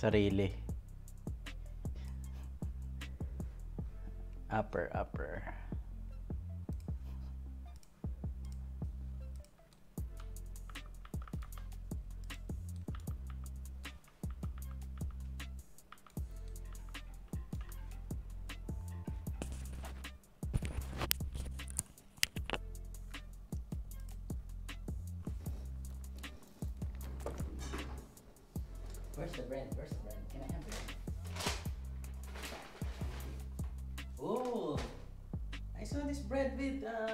sarili. Upper, upper. done.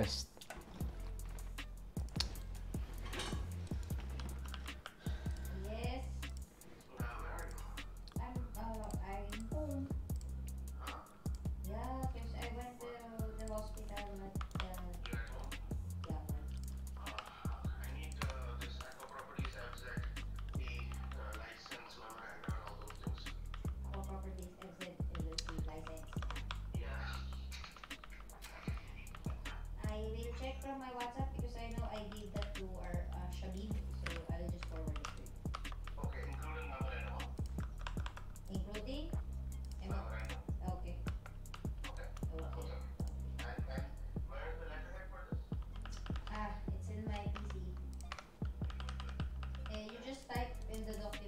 Test. from my WhatsApp because I know I gave that to our uh, Shabib, so I'll just forward it to you. Okay, including Mabreno. Including? Mabreno. Okay. Okay. Okay. And, and where is the letterhead for this? Ah, it's in my PC. Uh, eh, you just type in the document.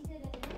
ঠিক হয়ে গেছে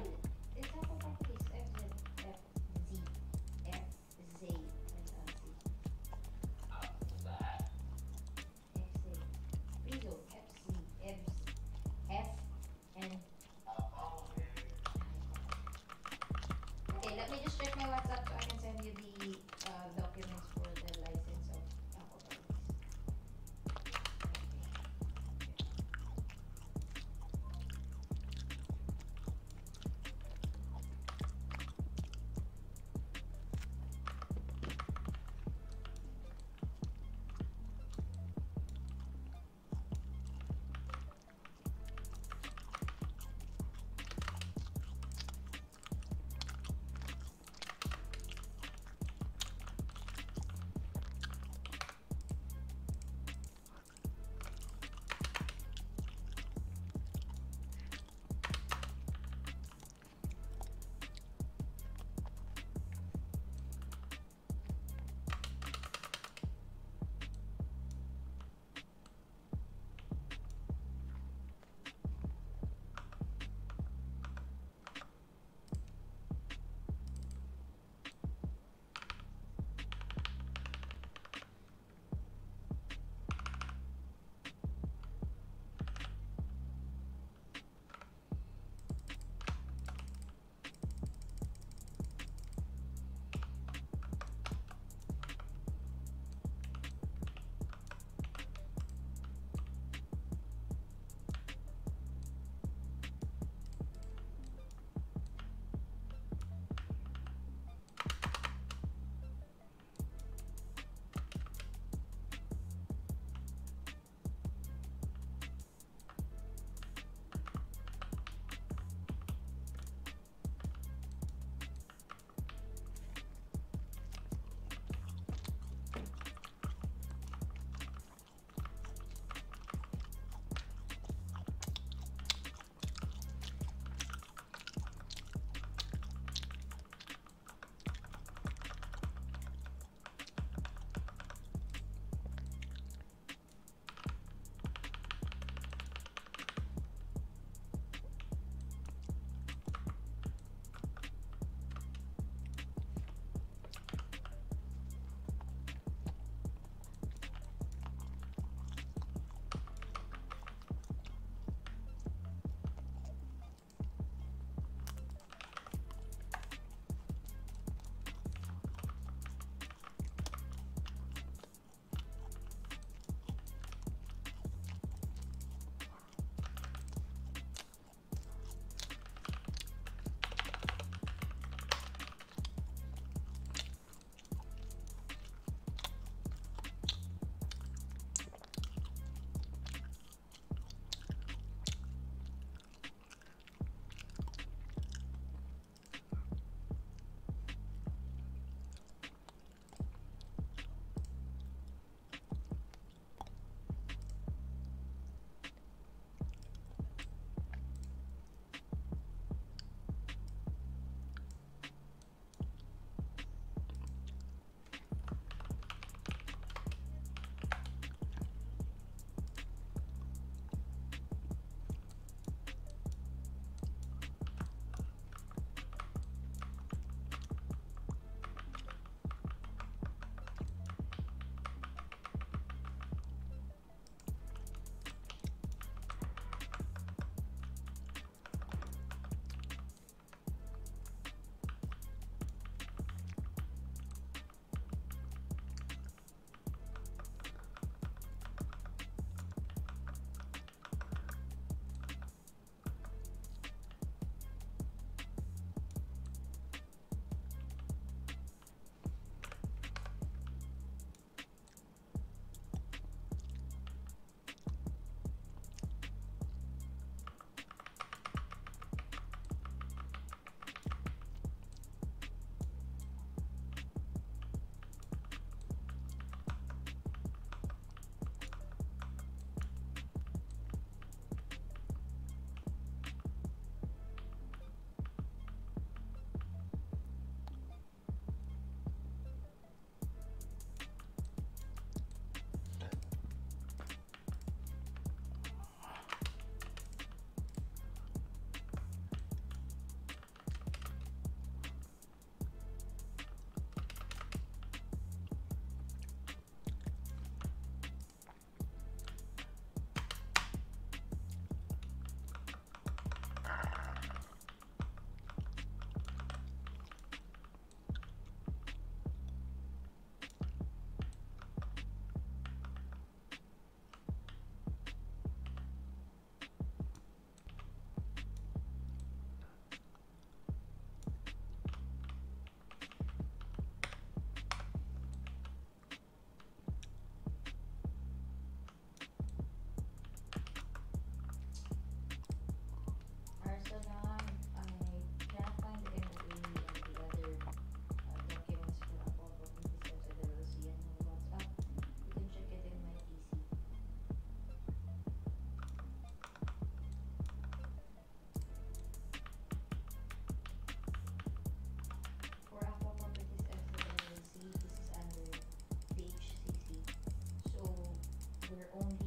own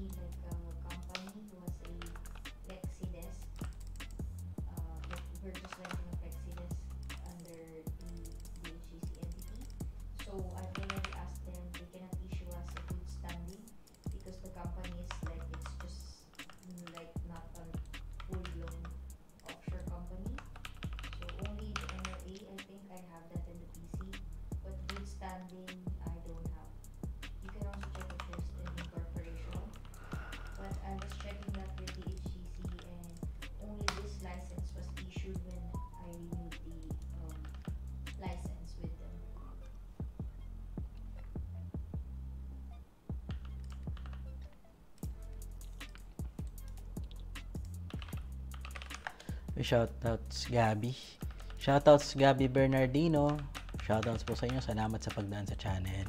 Shoutouts Gabi. Shoutouts Gabi Bernardino. Shoutouts po sa inyo. Salamat sa pagdaan sa channel.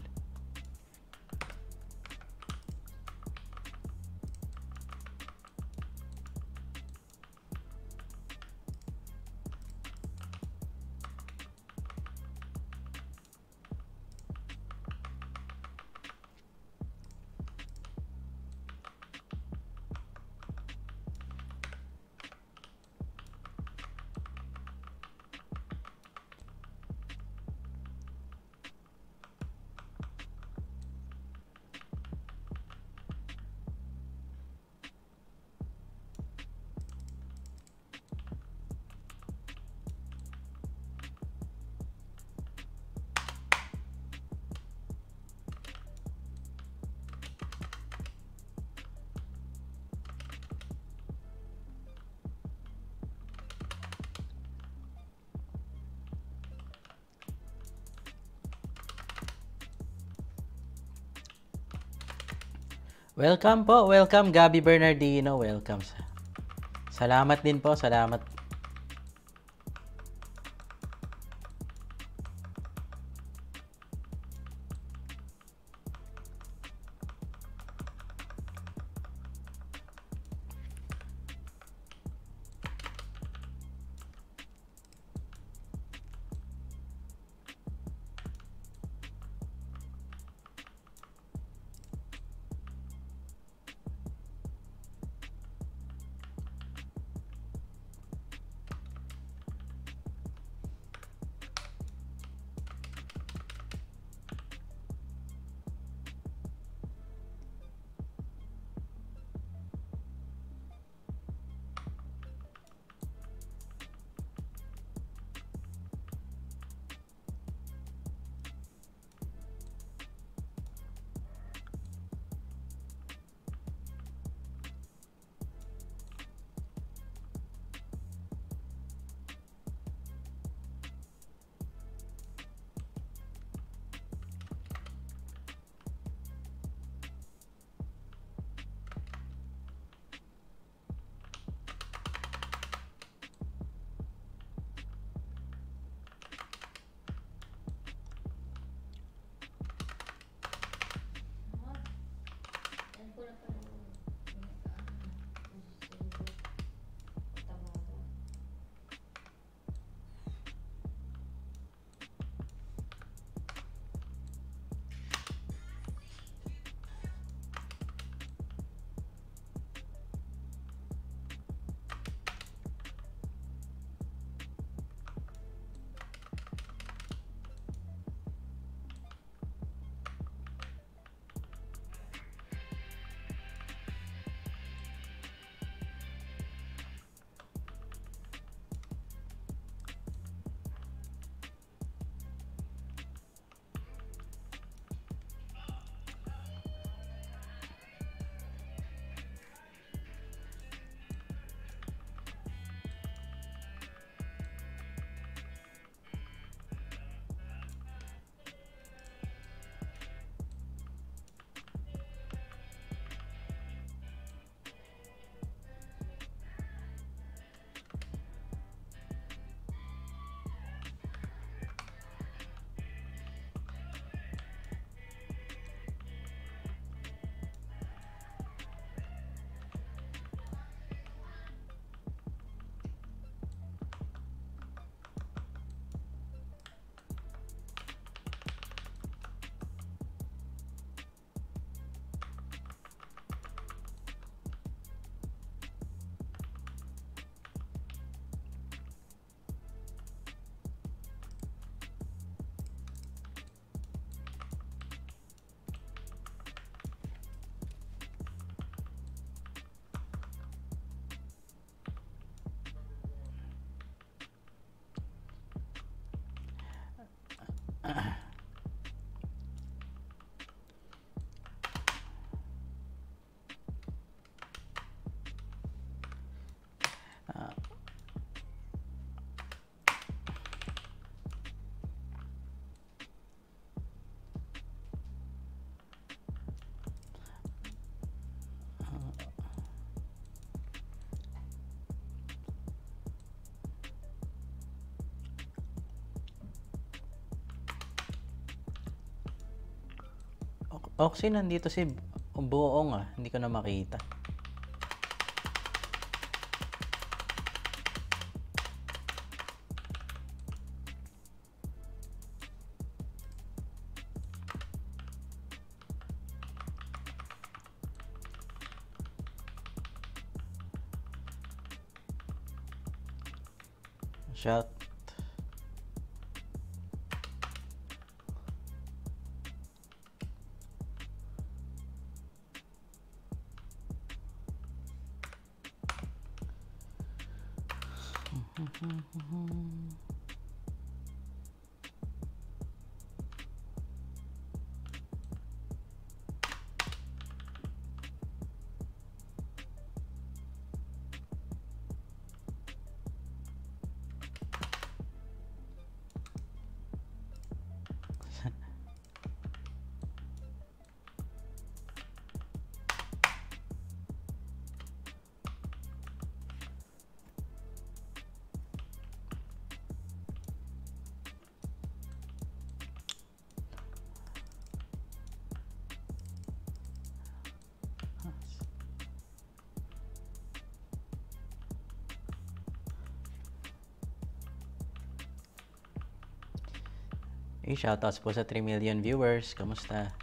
Welcome po. Welcome Gabi Bernardino. Welcome. Salamat din po. Salamat. Oxy, nandito si Buong ah. Hindi ko na makita. Hey, shoutouts po sa 3 million viewers. Kamusta?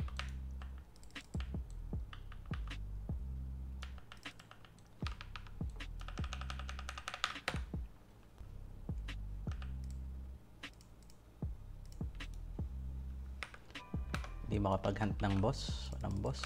Hindi makapag-hunt ng boss. Walang boss.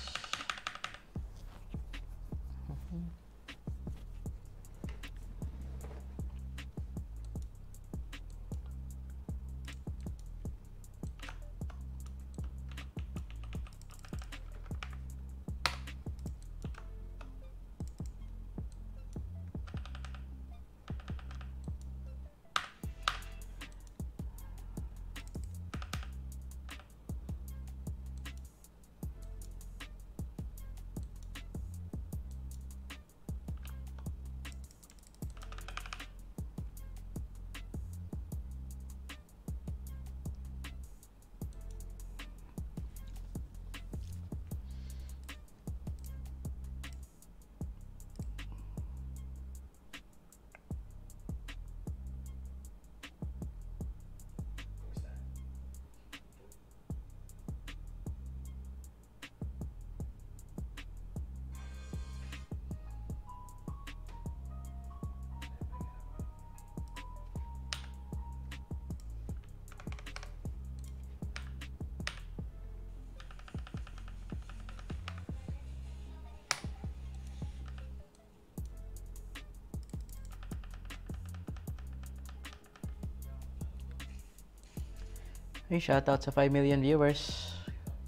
Hey, shoutout sa 5 million viewers.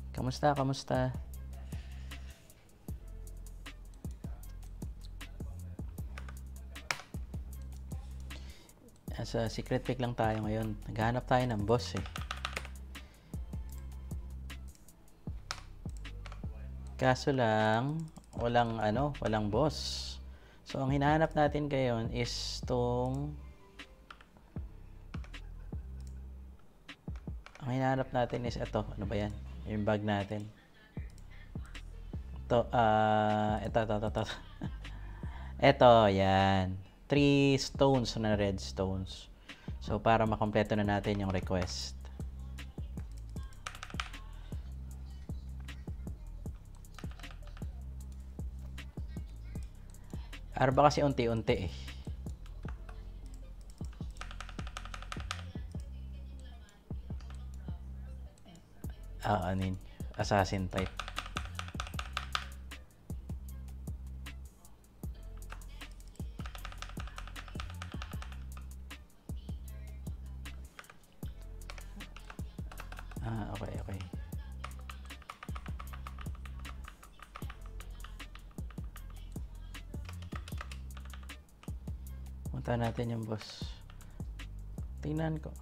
Kamusta? Kamusta? Sa secret pick lang tayo ngayon. Naghahanap tayo ng boss eh. Kaso lang, walang ano, walang boss. So, ang hinahanap natin ngayon is tong ang hinahanap natin is ito. Ano ba yan? Yung bag natin. Ito, ah, ito, ito, ito, ito. ito, yan. Three stones na red stones. So, para makompleto na natin yung request. Arba kasi unti-unti eh. Ah, ano yun? Assassin type. Ah, okay, okay. Punta natin yung boss. Tingnan ko.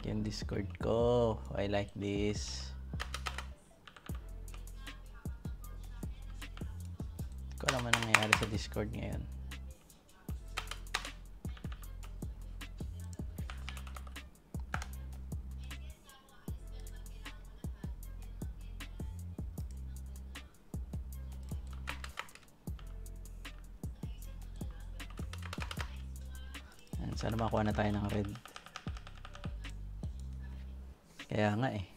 Nagdi-disconnect yung Discord ko. I like this. Hindi ko alam anong nangyayari sa Discord ngayon. Sana makakuha na tayo ng red. Kaya nga eh.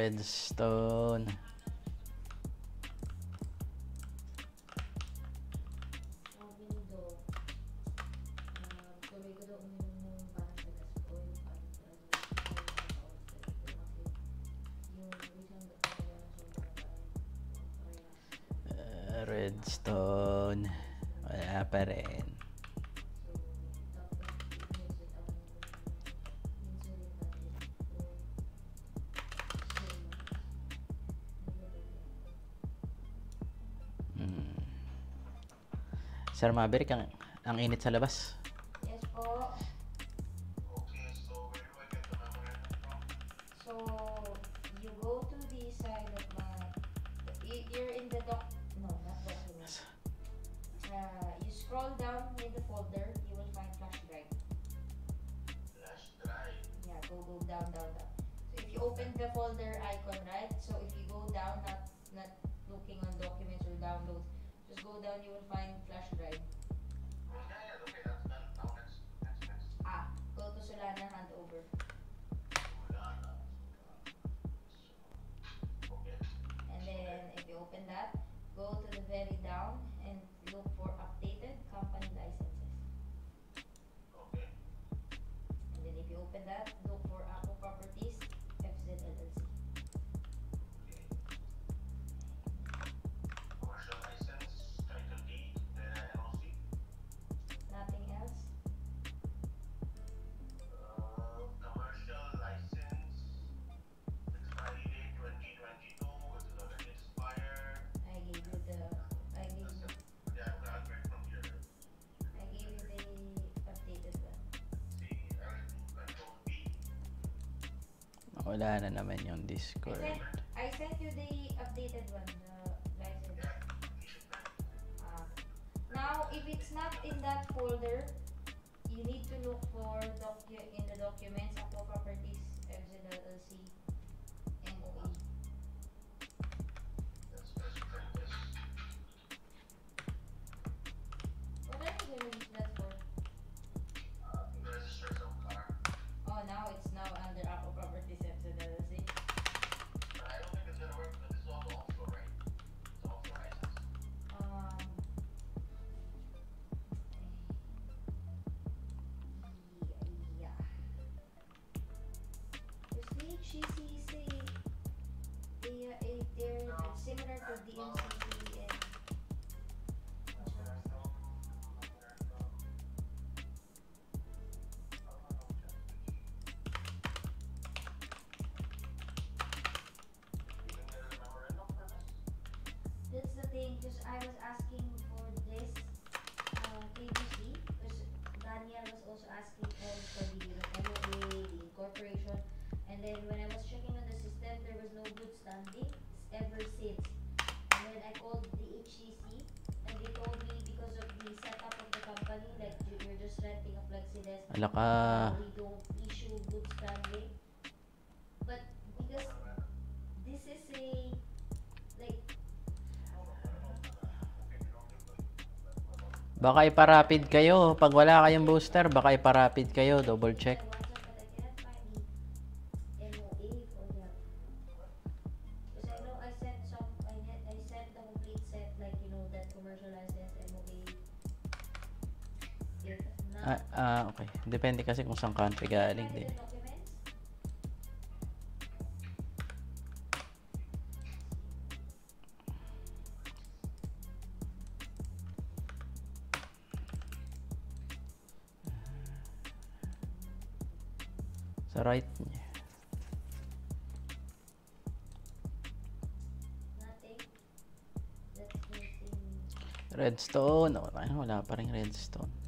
Redstone. Sir Maverick, ang, ang init sa labas. Wala na naman yung I Discord. sent, I sent you the updated one, are eh, they're similar to DMCC and That's the thing, because I was asking for this uh, KBC, because Daniel was also asking for, the you know, MOA, the incorporation, and then when I was there was no good standing ever since. And then I called the HCC, and they told me because of the setup of the company, like you- you're just renting a flexi desk, Wala ka. uh, we don't issue good standing. But because this is a like Baka iparapid kayo. Pag wala kayong booster, baka iparapid kayo. Double check. Depende kasi kung saan country galing din. Sa right niya. Redstone. Wala pa rin redstone.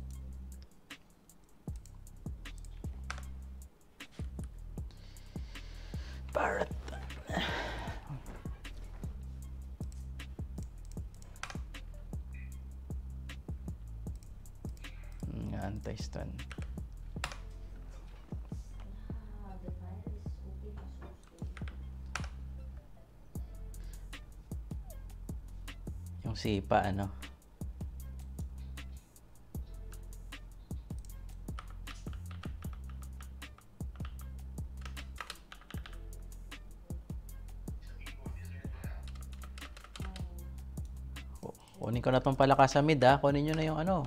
Sipa, ano. Ku- Kunin ko na tong palakas sa mid ha. Kunin nyo na yung ano.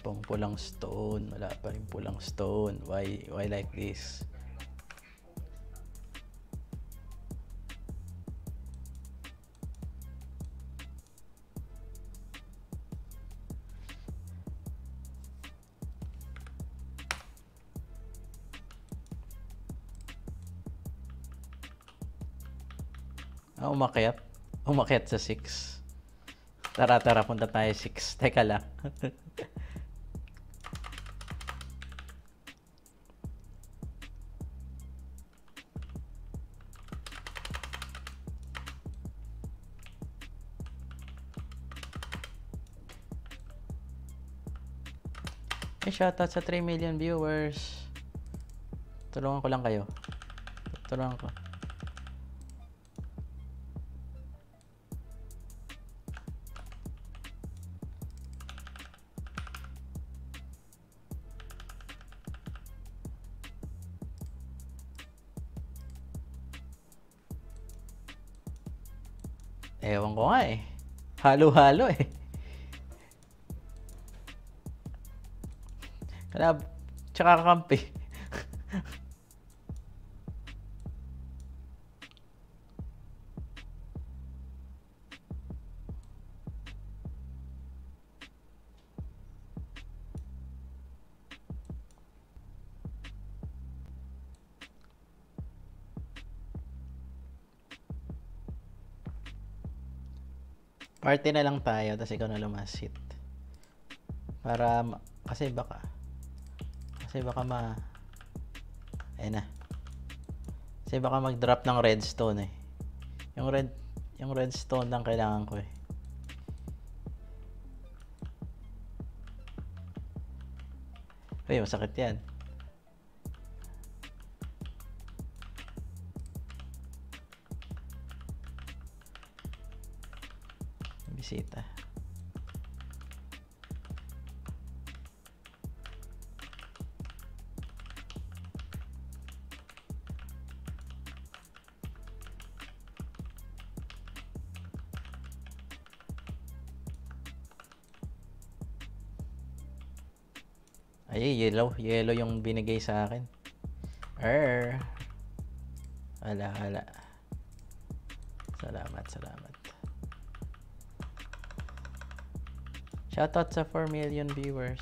Wala pa rin pong pulang stone. Wala pa rin pulang stone. Why, why like this? Ah, umakyat. Umakyat sa 6. Tara, tara, punta tayo 6. Teka lang. shoutout sa 3 million viewers. Tulungan ko lang kayo. Tulungan ko. Ewan ko nga eh. Halo-halo eh. Tsaka kakampi. Party na lang tayo, tapos ikaw na lumasit. Para, kasi baka, kasi baka ma, ayun na. Kasi baka mag-drop ng redstone eh. Yung red, yung redstone lang kailangan ko eh. Uy, masakit yan. Yellow. Yellow yung binigay sa akin. Er. Wala, wala. Salamat, salamat. Shoutout sa 4 million viewers.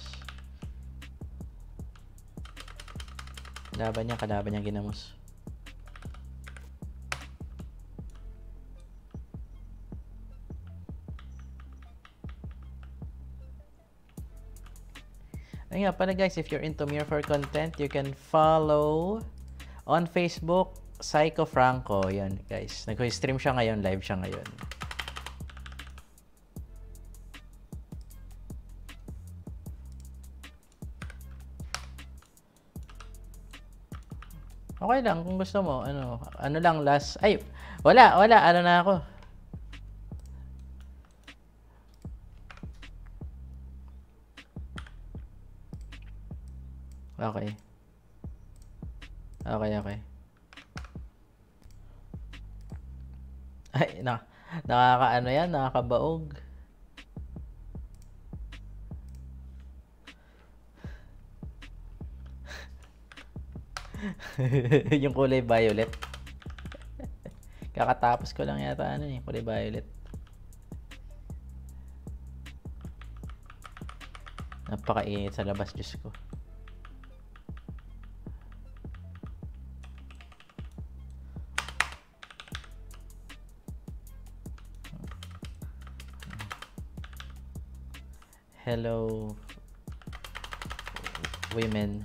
Laban niya, kalaban niya ginamos. Ayun pala guys, if you're into Mirror for content, you can follow on Facebook, Psycho Franco. Yan guys. Nag-stream siya ngayon, live siya ngayon. Okay lang kung gusto mo, ano, ano lang last, ay, wala, wala, ano na ako. Okay. Okay, okay. Ay, na, nakakaano yan, nakakabaog. yung kulay violet. Kakatapos ko lang yata ano eh, kulay violet. Napakainit sa labas, Diyos ko. Hello, women.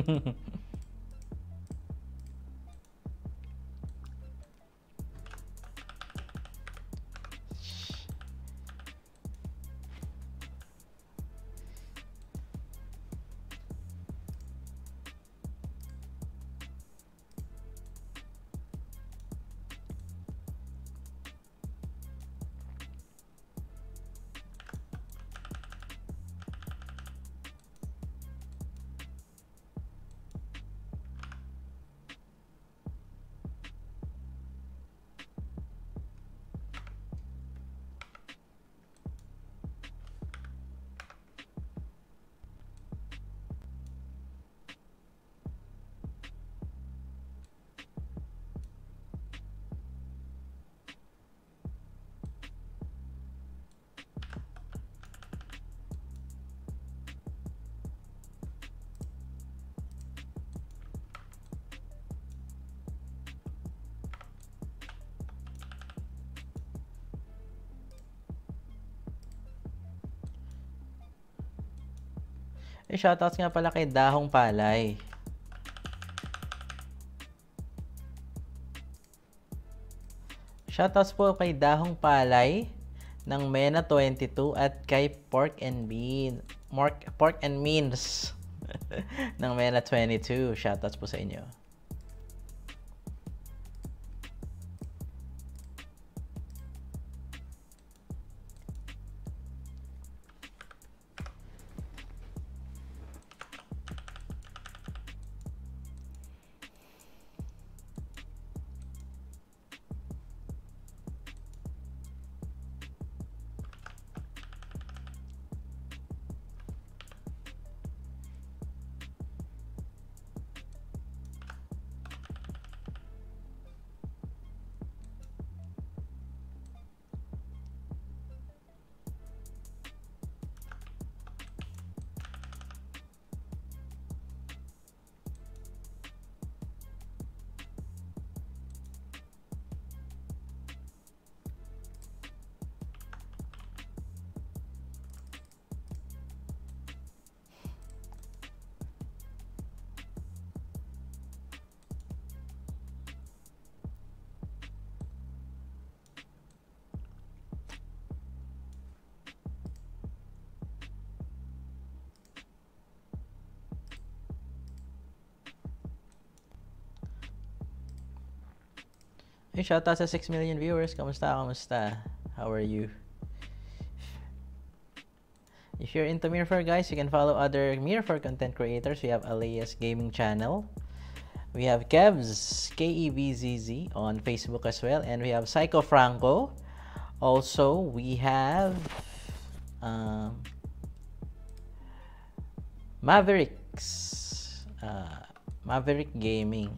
shoutouts nga pala kay Dahong Palay. Shoutouts po kay Dahong Palay ng Mena 22 at kay Pork and Bean. Pork, pork and Means ng Mena 22. Shoutouts po sa inyo. Shout out sa 6 million viewers. Kamusta? Kamusta? How are you? If you're into Mirror guys, you can follow other Mirror content creators. We have Alias Gaming Channel. We have Kevz, K-E-V-Z-Z on Facebook as well. And we have Psycho Franco. Also, we have um, Mavericks. Uh, Maverick Gaming.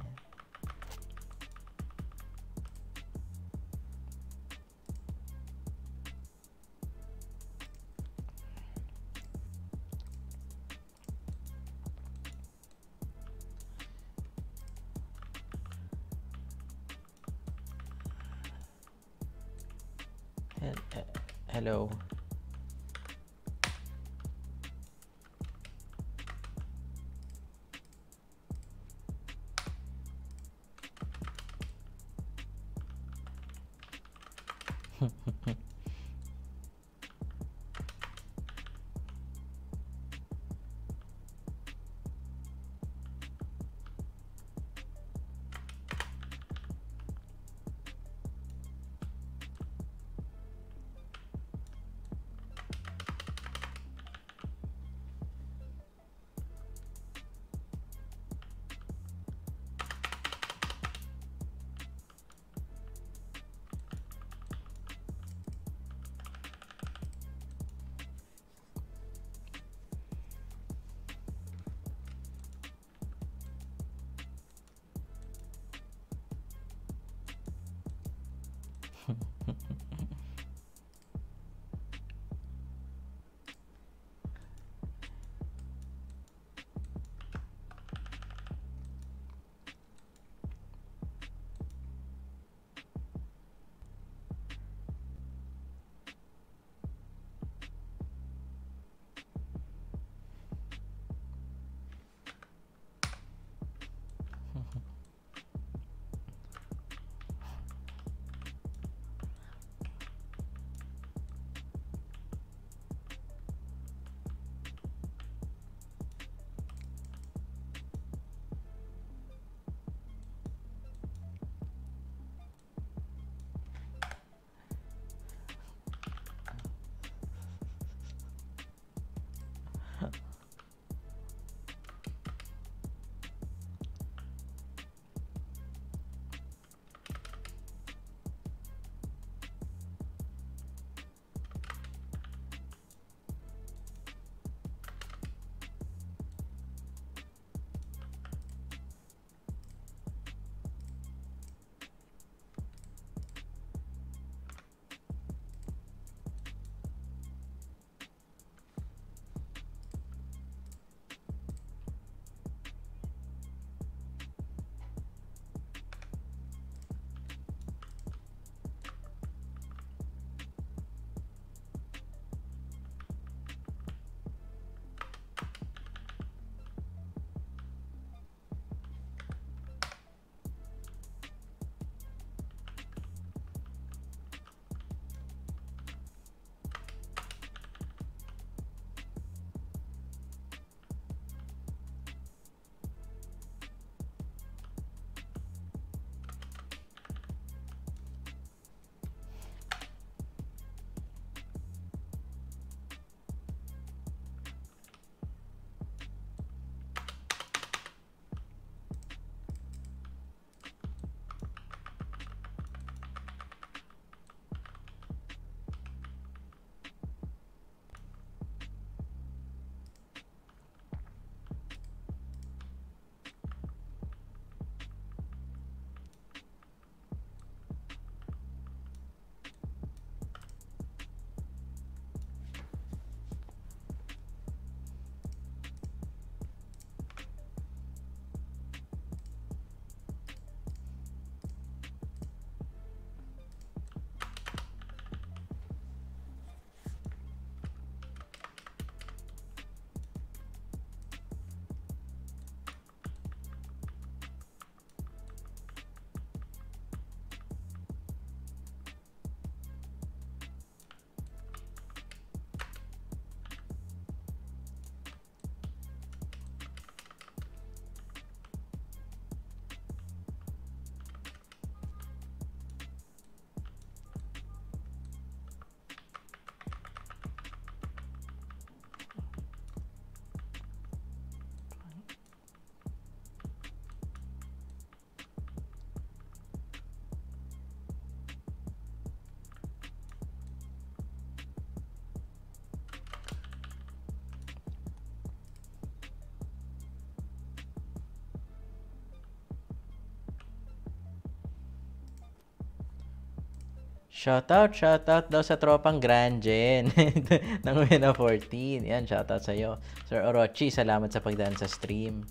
Shoutout, shoutout daw sa tropang Grand Gen ng Wena 14. Yan, shoutout sa iyo. Sir Orochi, salamat sa pagdaan sa stream.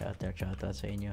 Shoutout, shoutout sa inyo.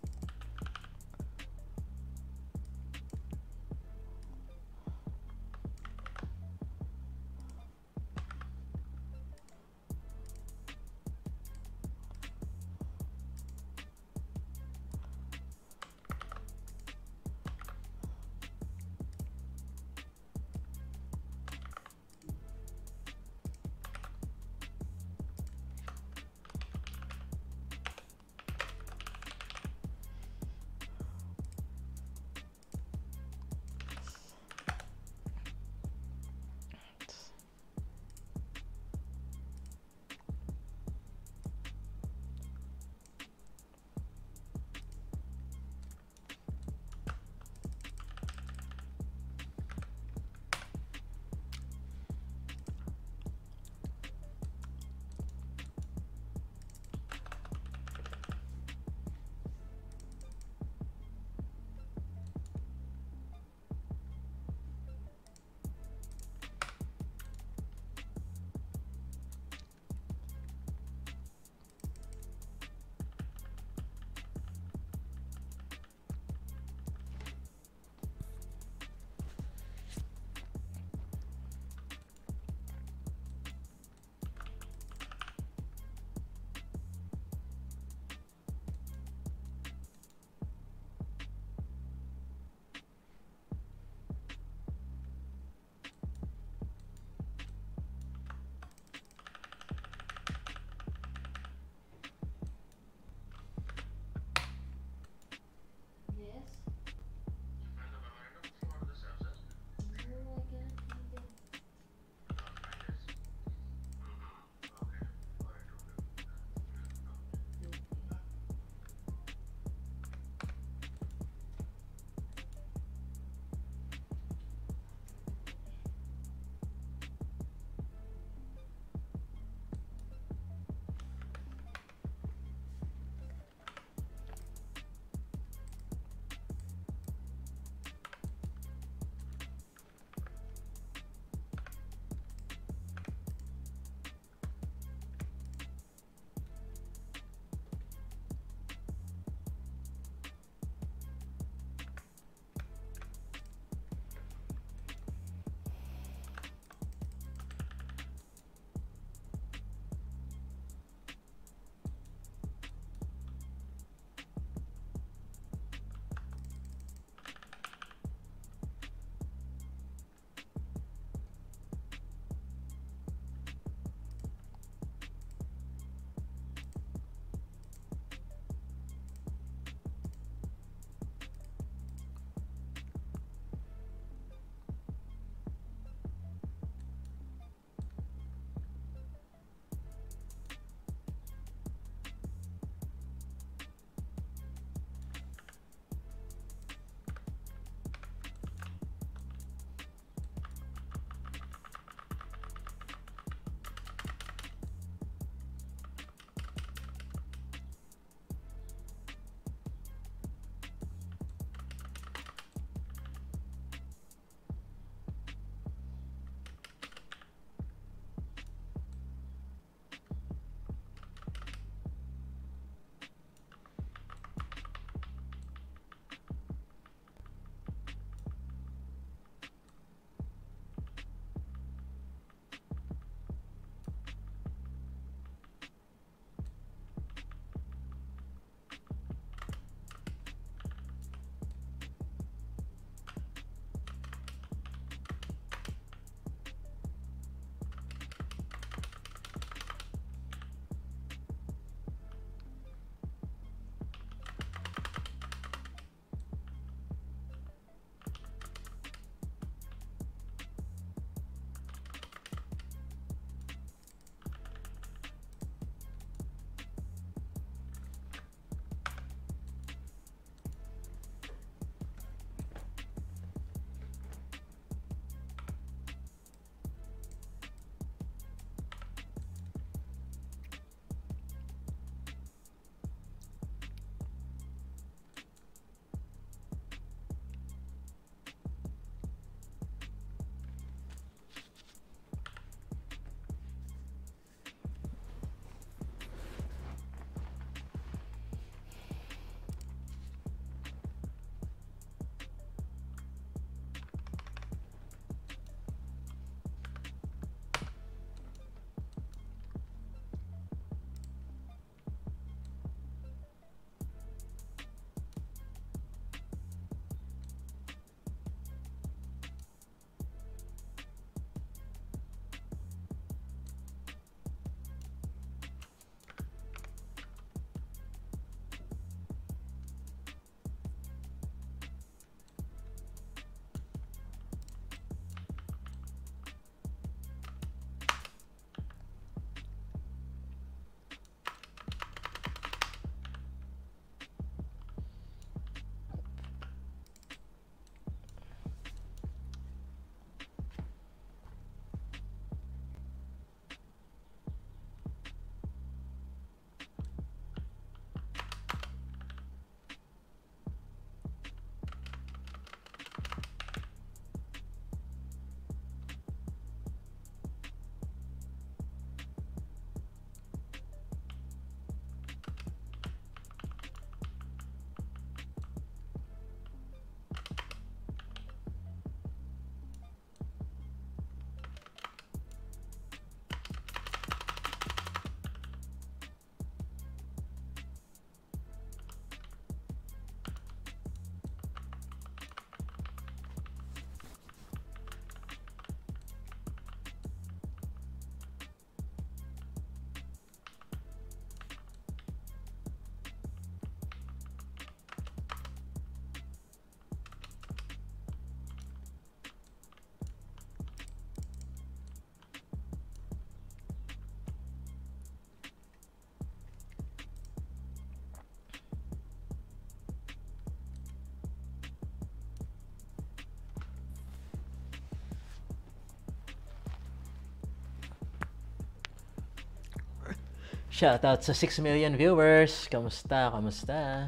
Shoutout sa 6 million viewers. Kamusta? Kamusta?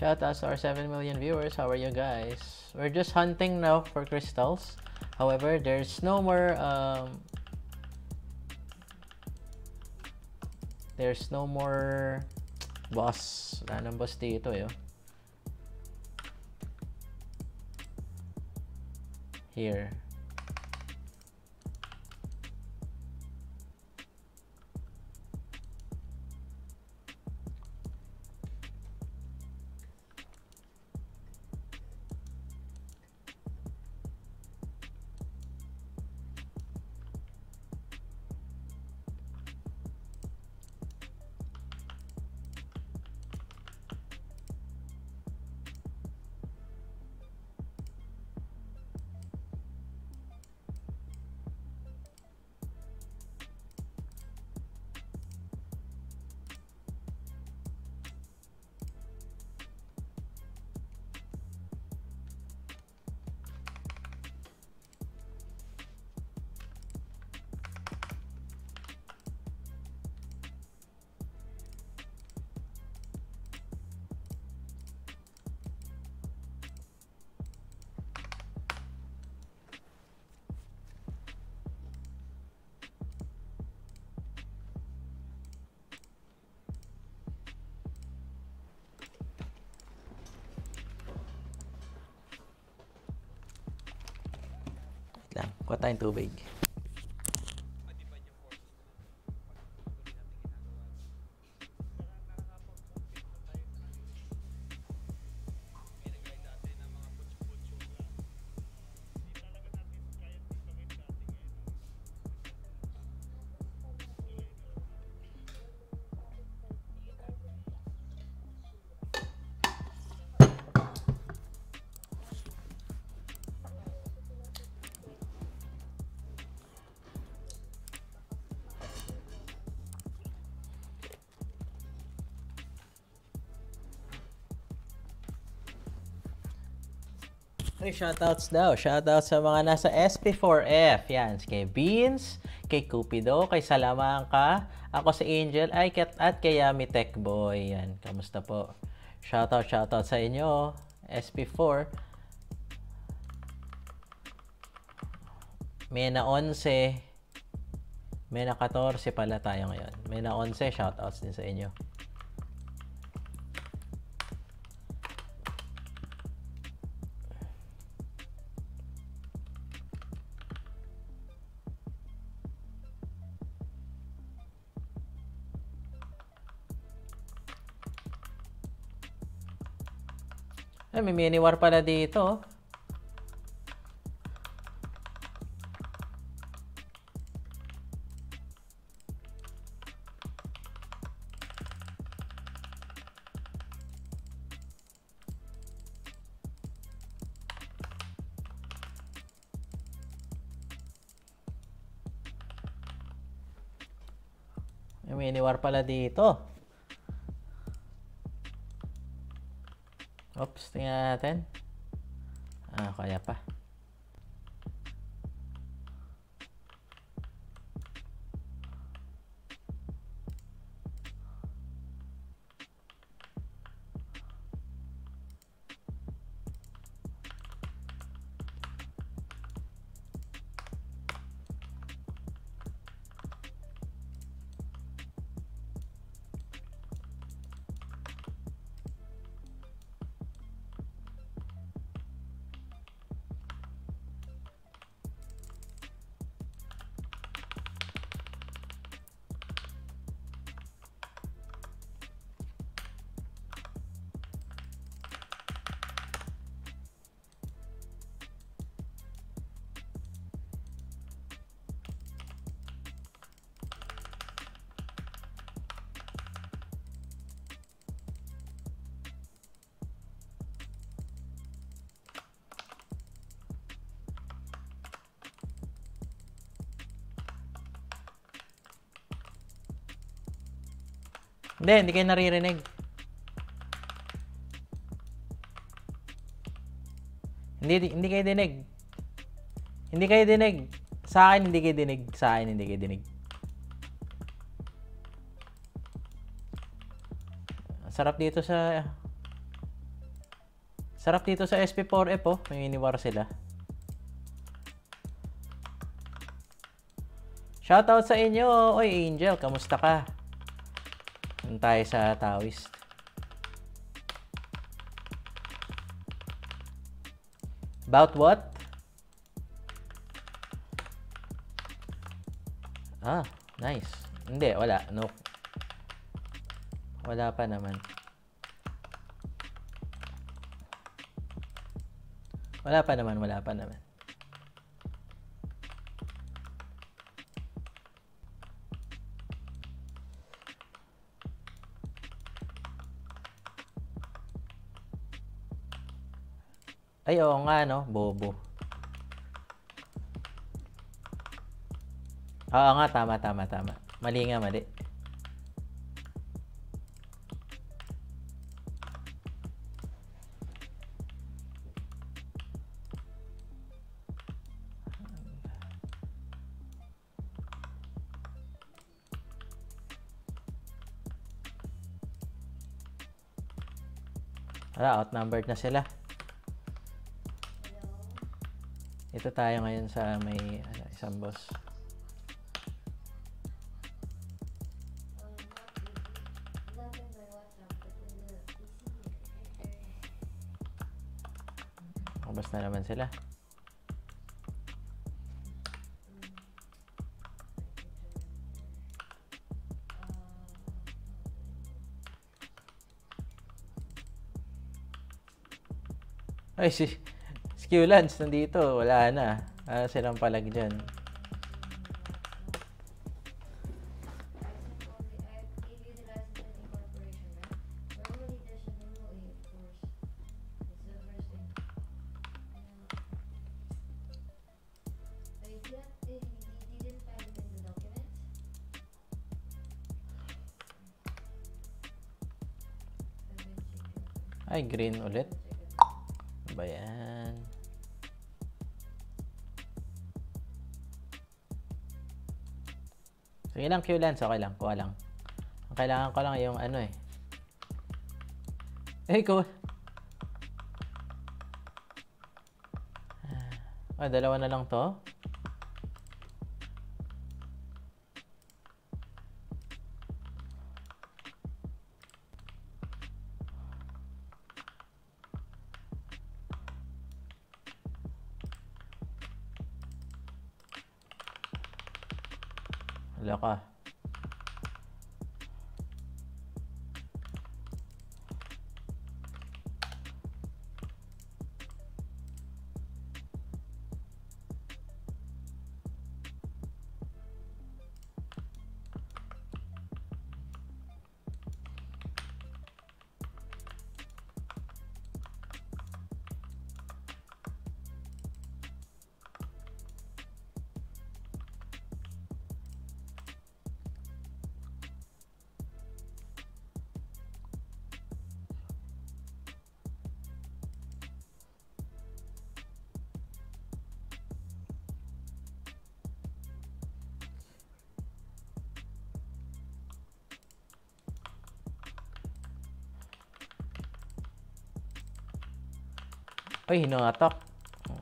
Shout out to our 7 million viewers. How are you guys? We're just hunting now for crystals. However, there's no more um There's no more boss. Nang boss dito eh. oh. Here. Tayong tubig. Ay, shoutouts daw. Shoutouts sa mga nasa SP4F. Yan, kay Beans, kay Cupido, kay Salamangka, ako si Angel, ay, kat, at kay Yami Tech Boy. Yan, kamusta po? Shoutout, shoutout sa inyo. SP4. Mena 11. Mena 14 pala tayo ngayon. Mena 11, shoutouts din sa inyo. Ay, may mini war pala dito. oh. May mini war pala dito. Oops, tingnan natin. Ah, kaya pa. Hindi, hindi kayo naririnig. Hindi, hindi kayo dinig. Hindi kayo dinig. Sa akin, hindi kayo dinig. Sa akin, hindi kayo dinig. Sarap dito sa... Sarap dito sa SP4F oh. May miniwar sila. Shoutout sa inyo. Oy, Angel, kamusta ka? Doon tayo sa Taoist. About what? Ah, nice. Hindi, wala. No. Wala pa naman. Wala pa naman, wala pa naman. Ay, oo nga, no? Bobo. Oo nga, tama, tama, tama. Mali nga, mali. Wala, outnumbered na sila. Ito tayo ngayon sa may ano, isang boss. Ubas na naman sila. Ay, si, si Q-Lance nandito. Wala na. Wala silang palag dyan. I gave you Sige lang, Q-Lance. Okay lang. Kuha lang. Ang kailangan ko lang yung ano eh. Eh, cool. Ah, dalawa na lang to. Ay, hinangatak. Oh,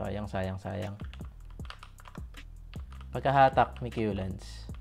Sayang, sayang, sayang. Pagkahatak, may Q-Lance.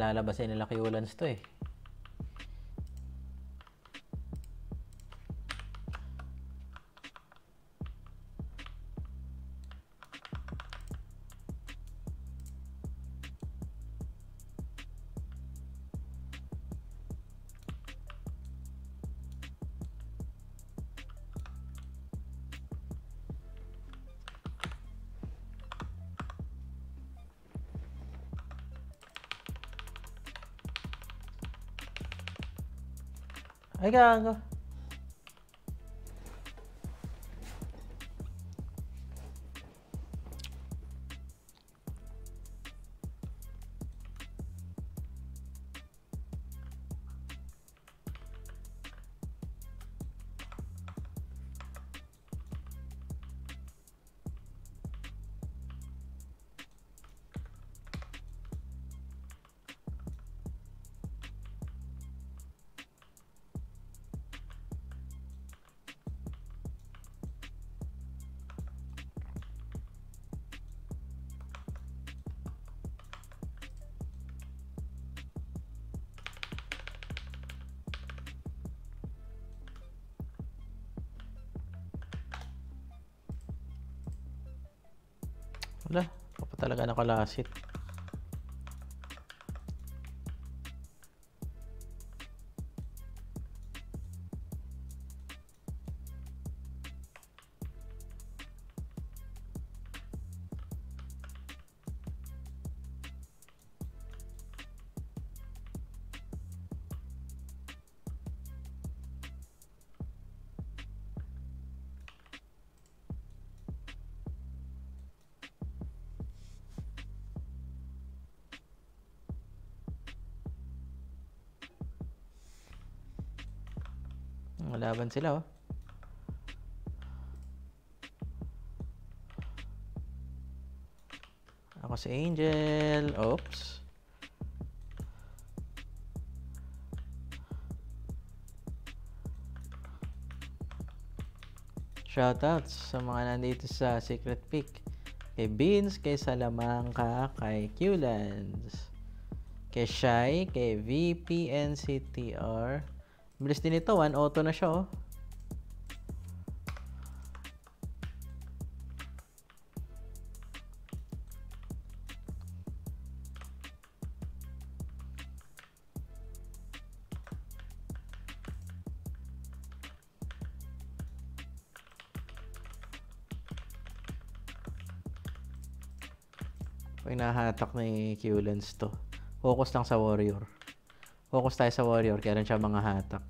Palalabasin nila Q-Lance to eh. Ay, pa Malaban sila oh. Ako si Angel. Oops. Shoutouts sa mga nandito sa Secret Peak. Kay Beans, kay Salamangka, kay Qlands, kay Shy, kay VPNCTR. Bilis din ito, 1 auto na siya oh. Pag nahatak ni Qlens to, focus lang sa warrior. Focus tayo sa warrior, kaya rin siya mga hatak.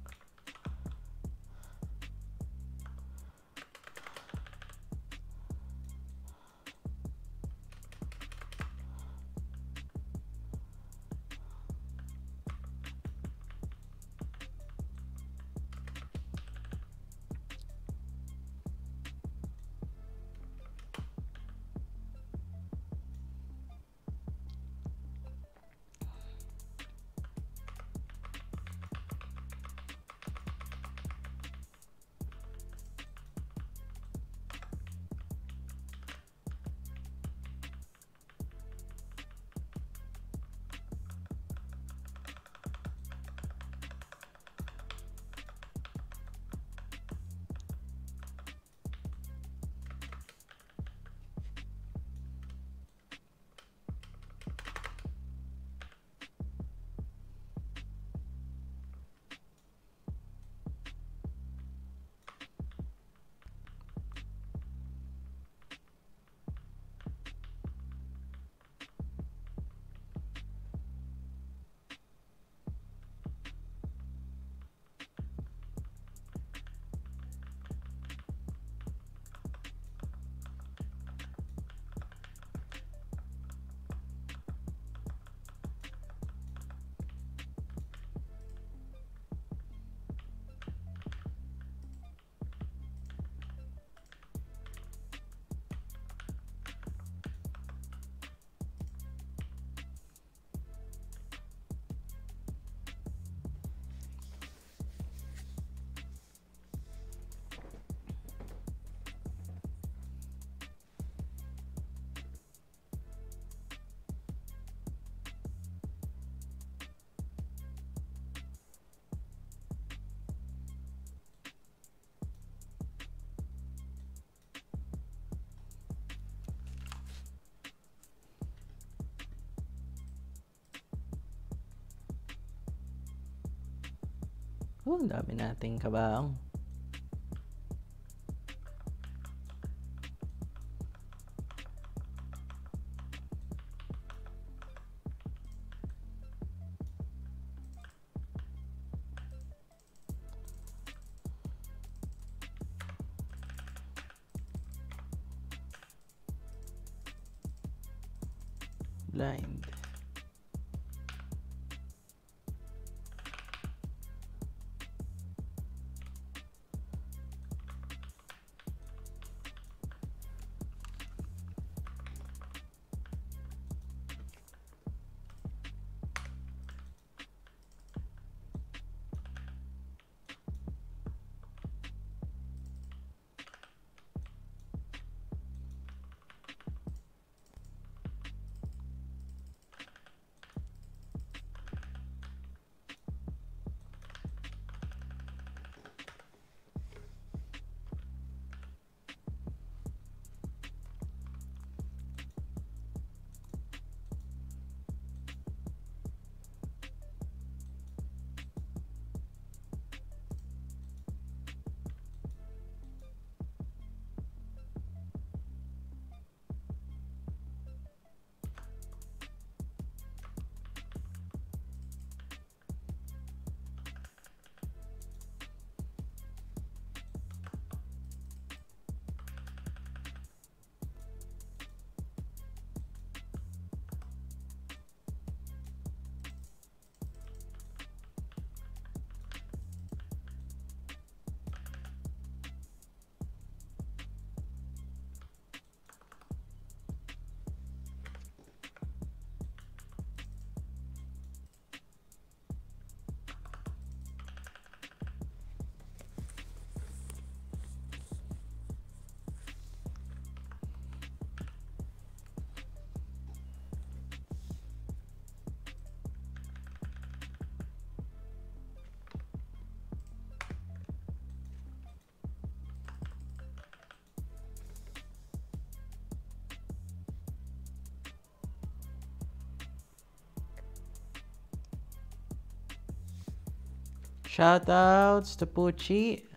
Dami nating kabaong. Shoutouts to Pucci.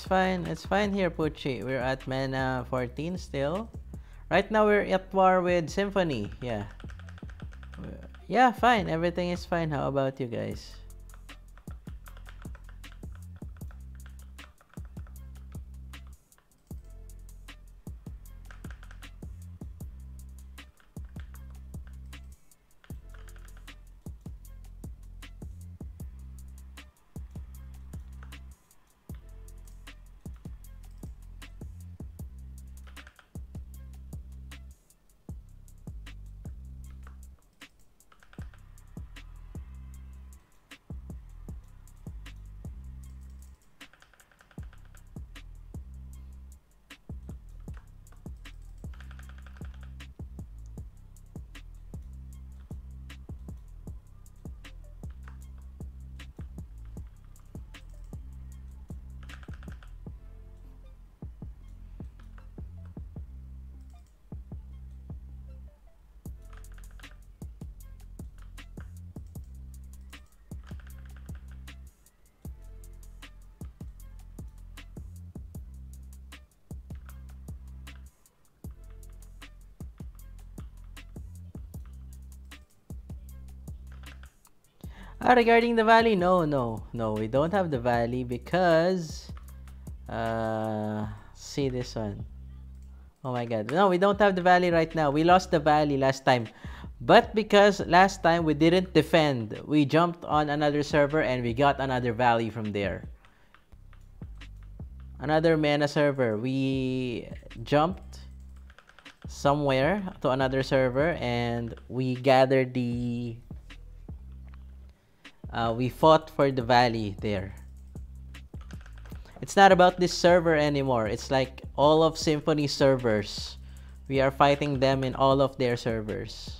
It's fine. It's fine here, Pucci. We're at mana 14 still. Right now, we're at war with Symphony. Yeah. Yeah, fine. Everything is fine. How about you guys? Ah, regarding the valley, no, no, no. We don't have the valley because, uh, see this one. Oh my God. No, we don't have the valley right now. We lost the valley last time. But because last time we didn't defend, we jumped on another server and we got another valley from there. Another mana server. We jumped somewhere to another server and we gathered the uh, we fought for the valley there. It's not about this server anymore. It's like all of Symphony servers. We are fighting them in all of their servers.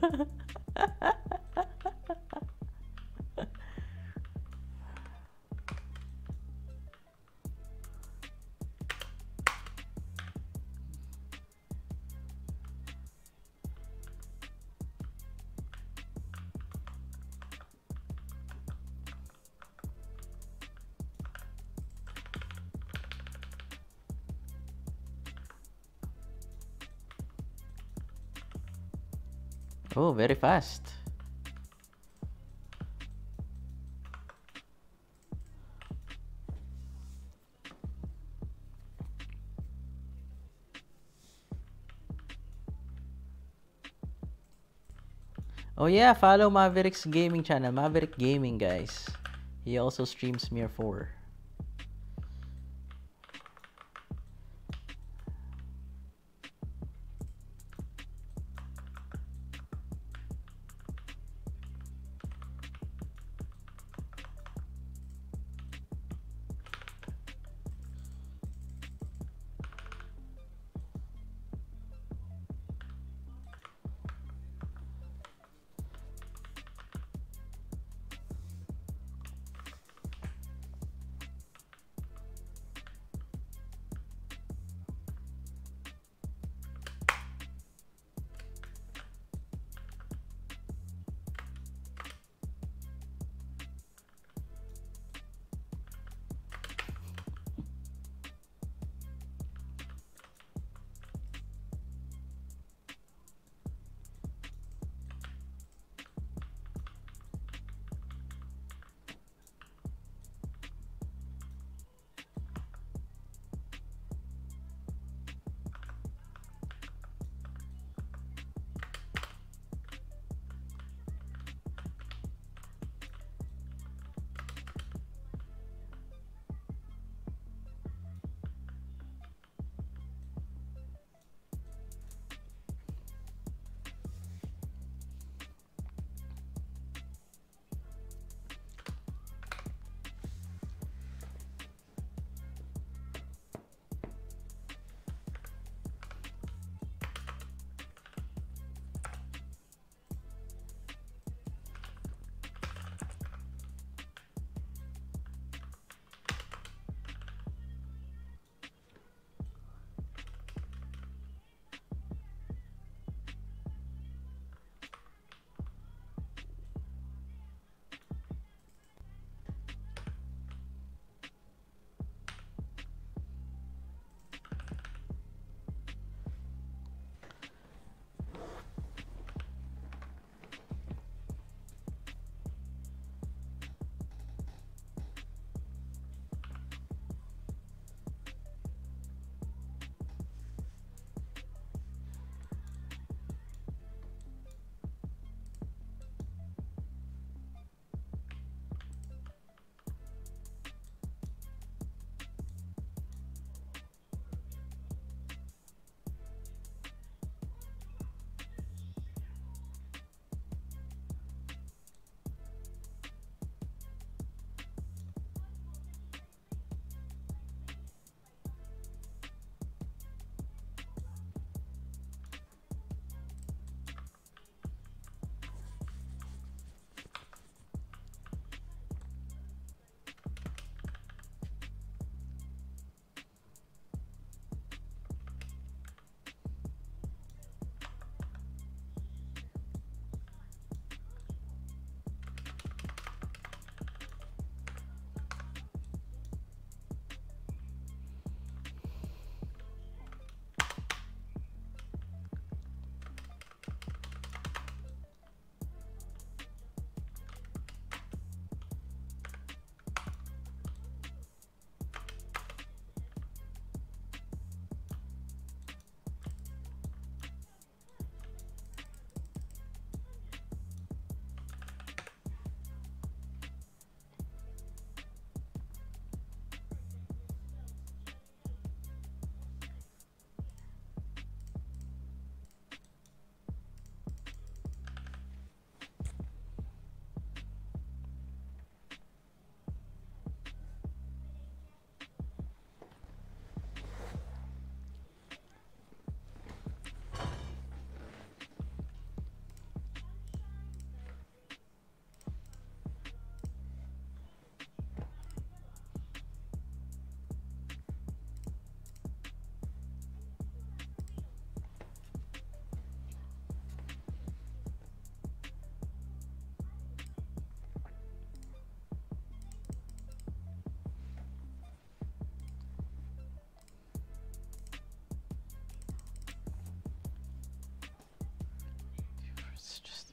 very fast. Oh yeah, follow Maverick's gaming channel, Maverick Gaming, guys. He also streams Mir 4. Let's just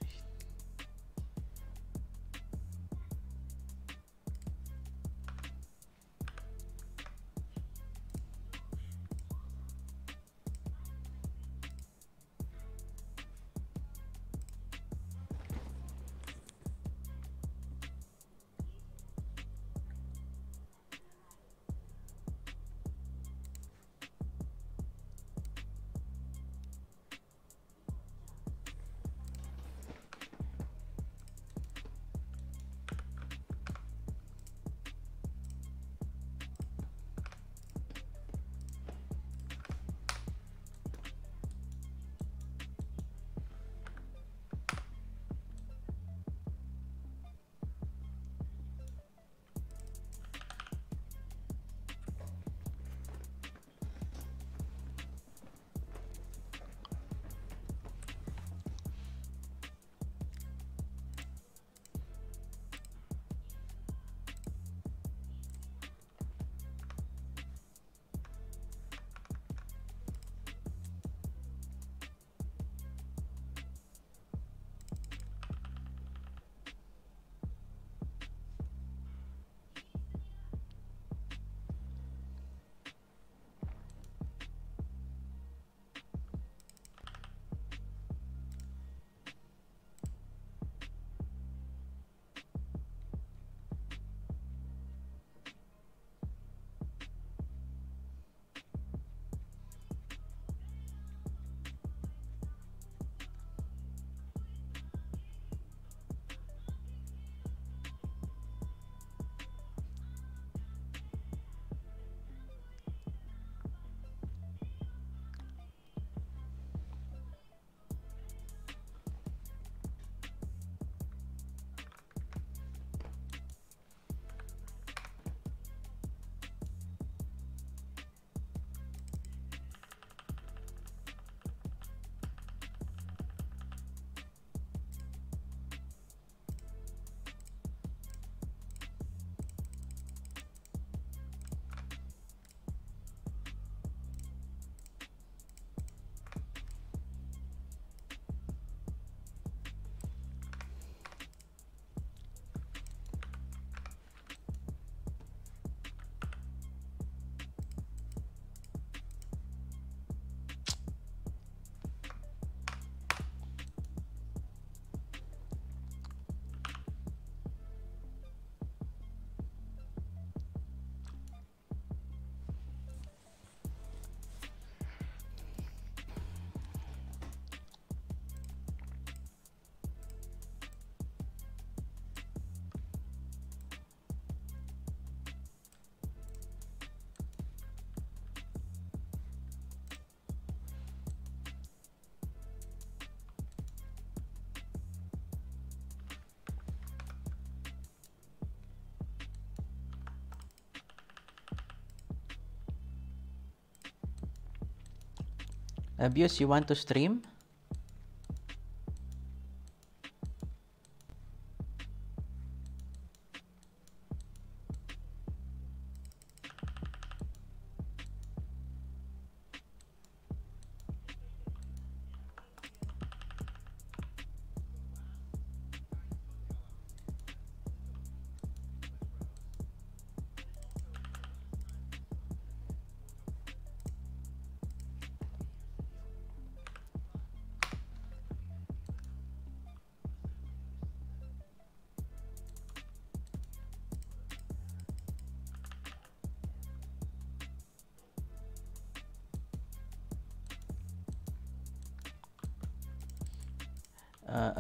Abuse, you want to stream?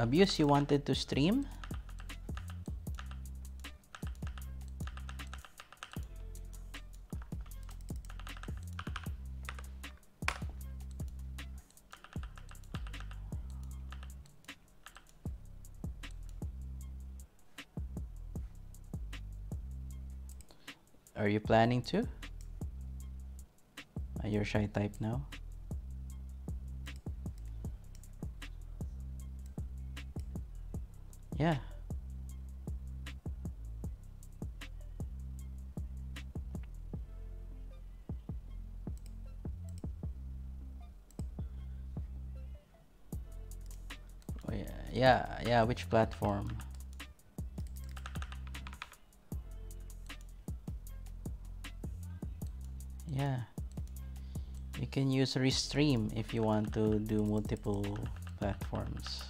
Abuse, you wanted to stream? Are you planning to? Are you shy type now? Yeah, which platform? Yeah. You can use Restream if you want to do multiple platforms.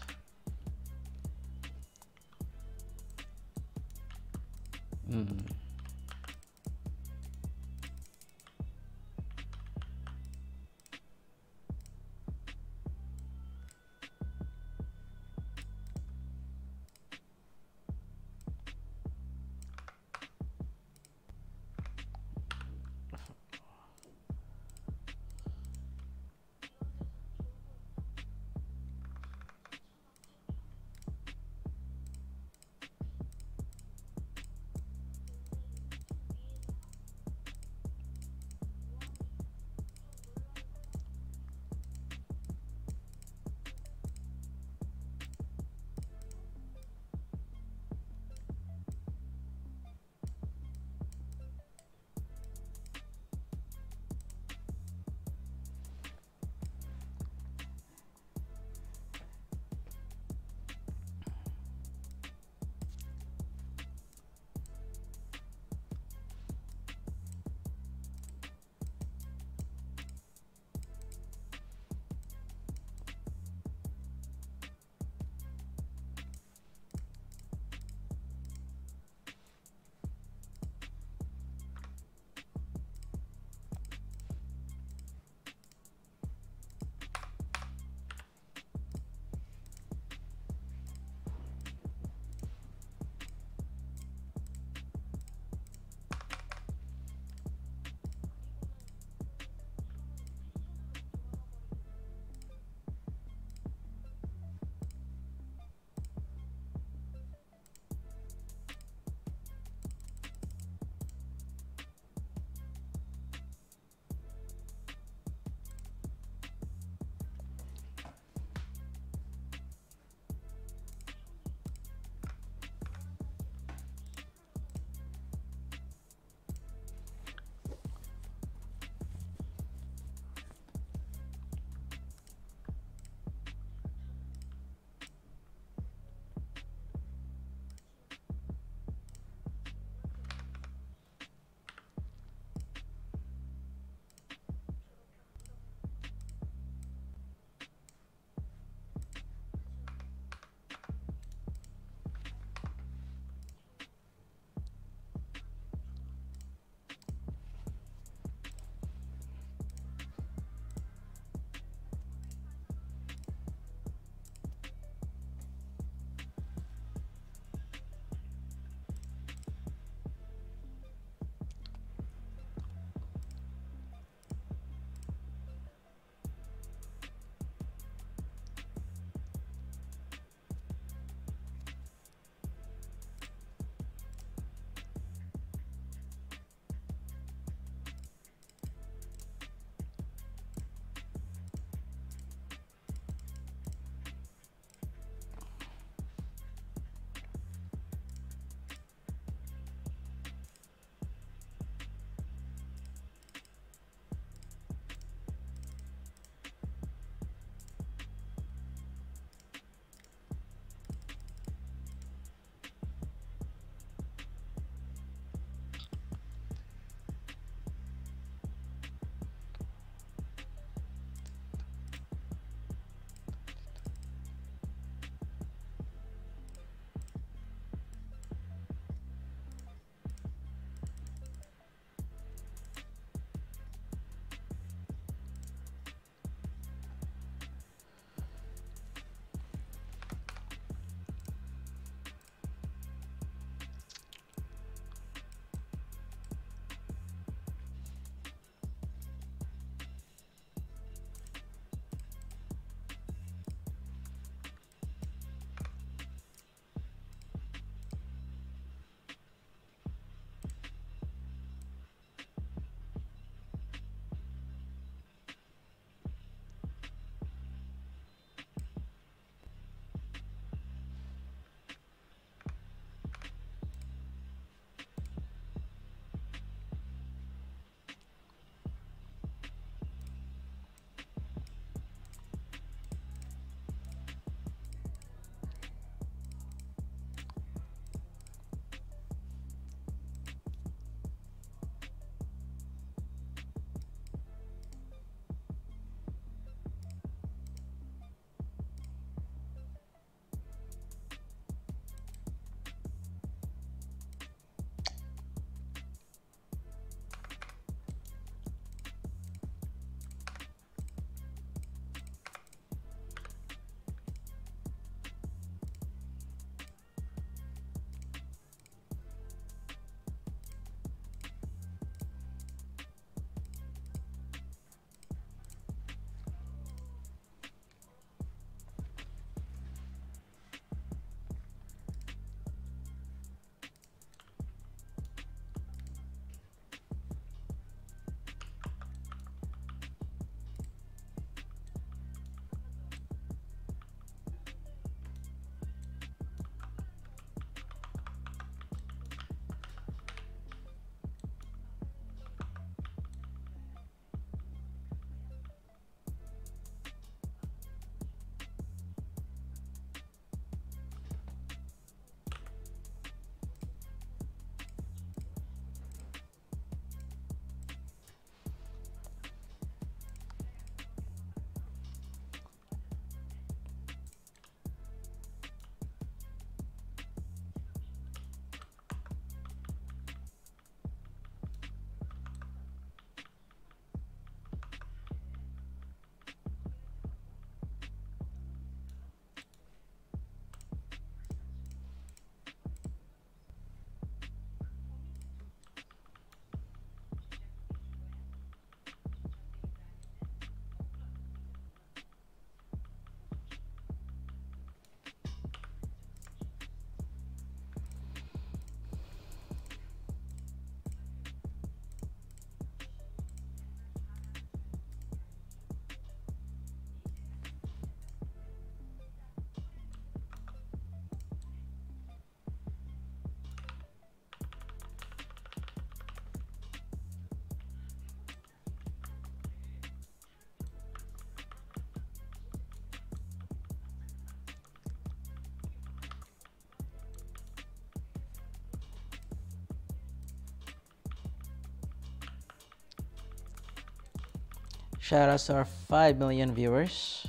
Shoutouts to our 5 million viewers.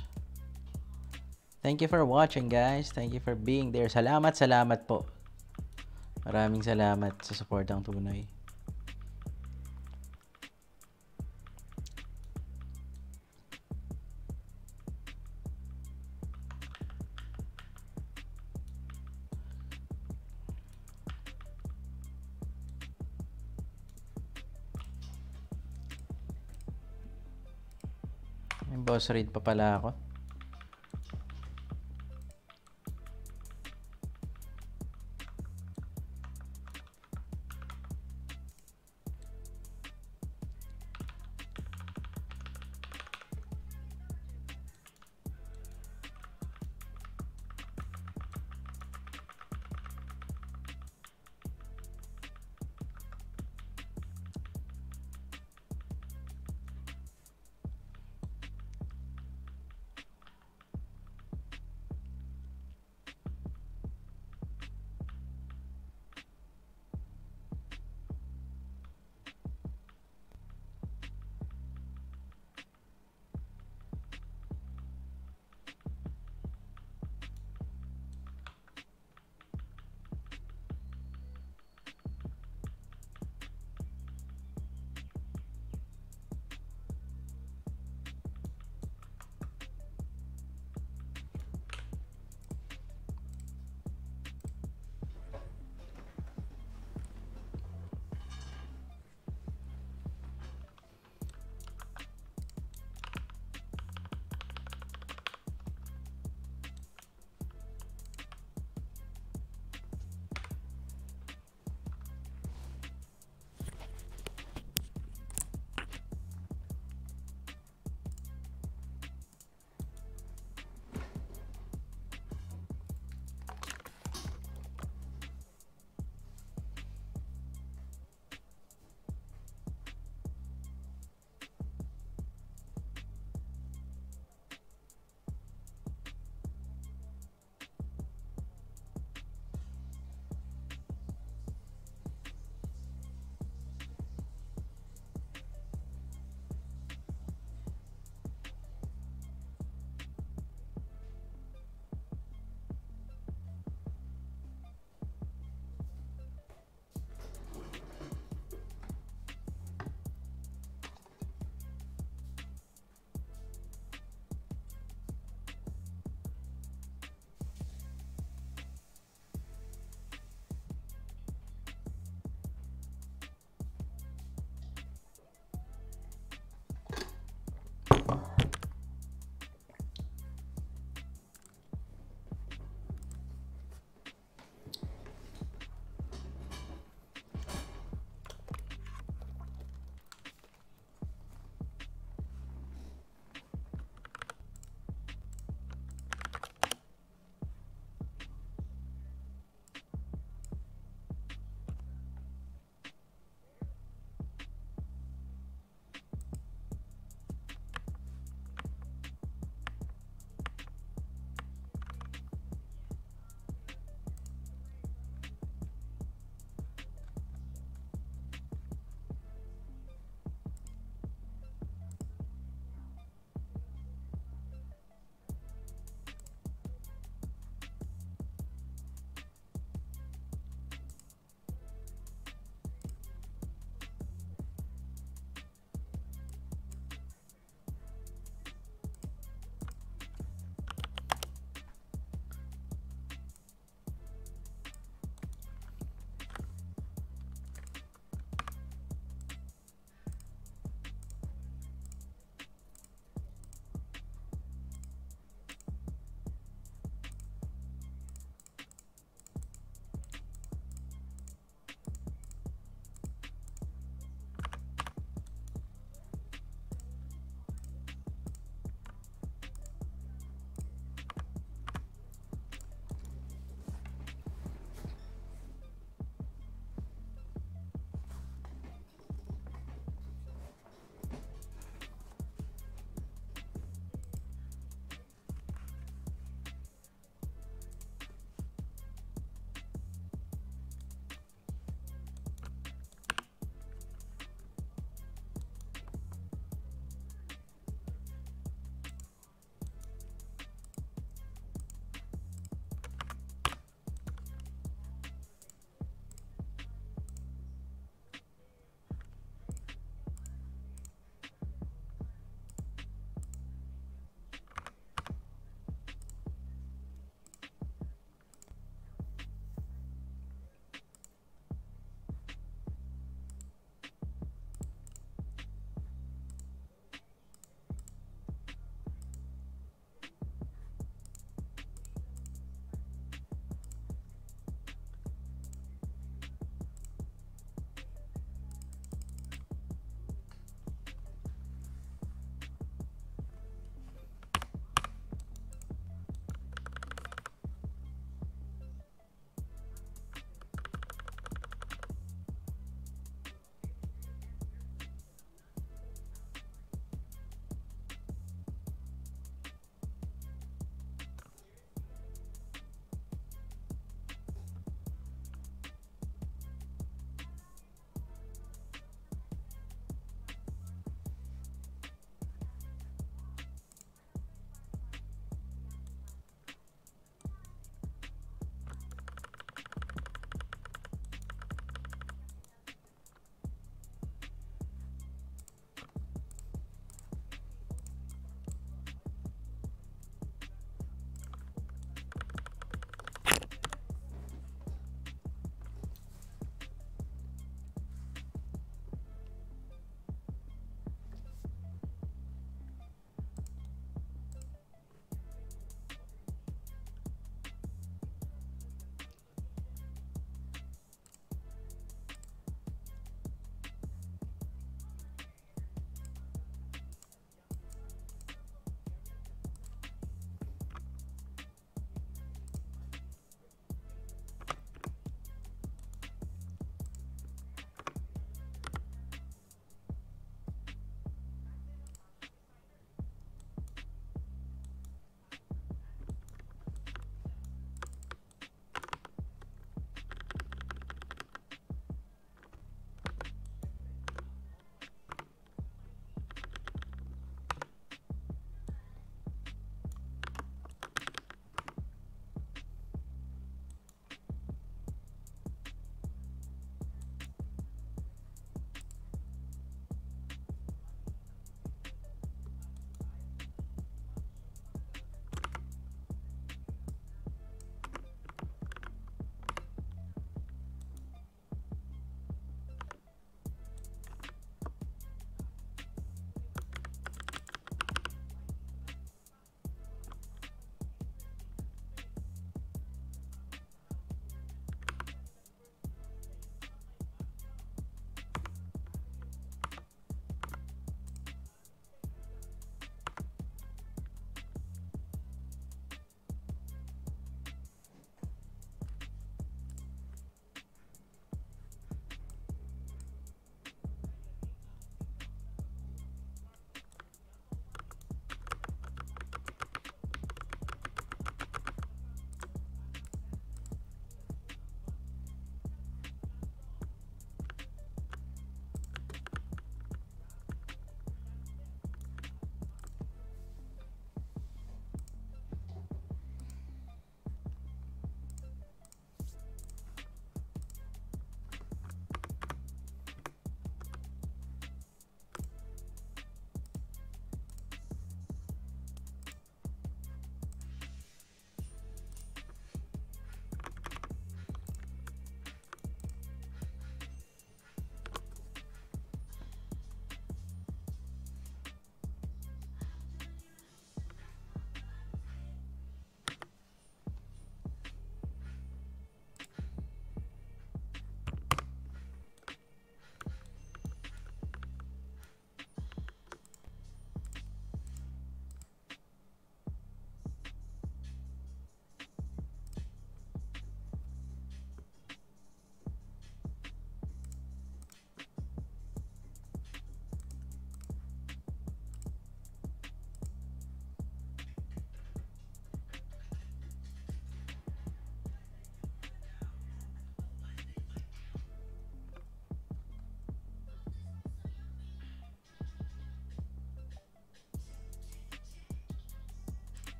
Thank you for watching, guys. Thank you for being there. Salamat, salamat po. Maraming salamat sa support ng tunay. Boss read pa pala ako.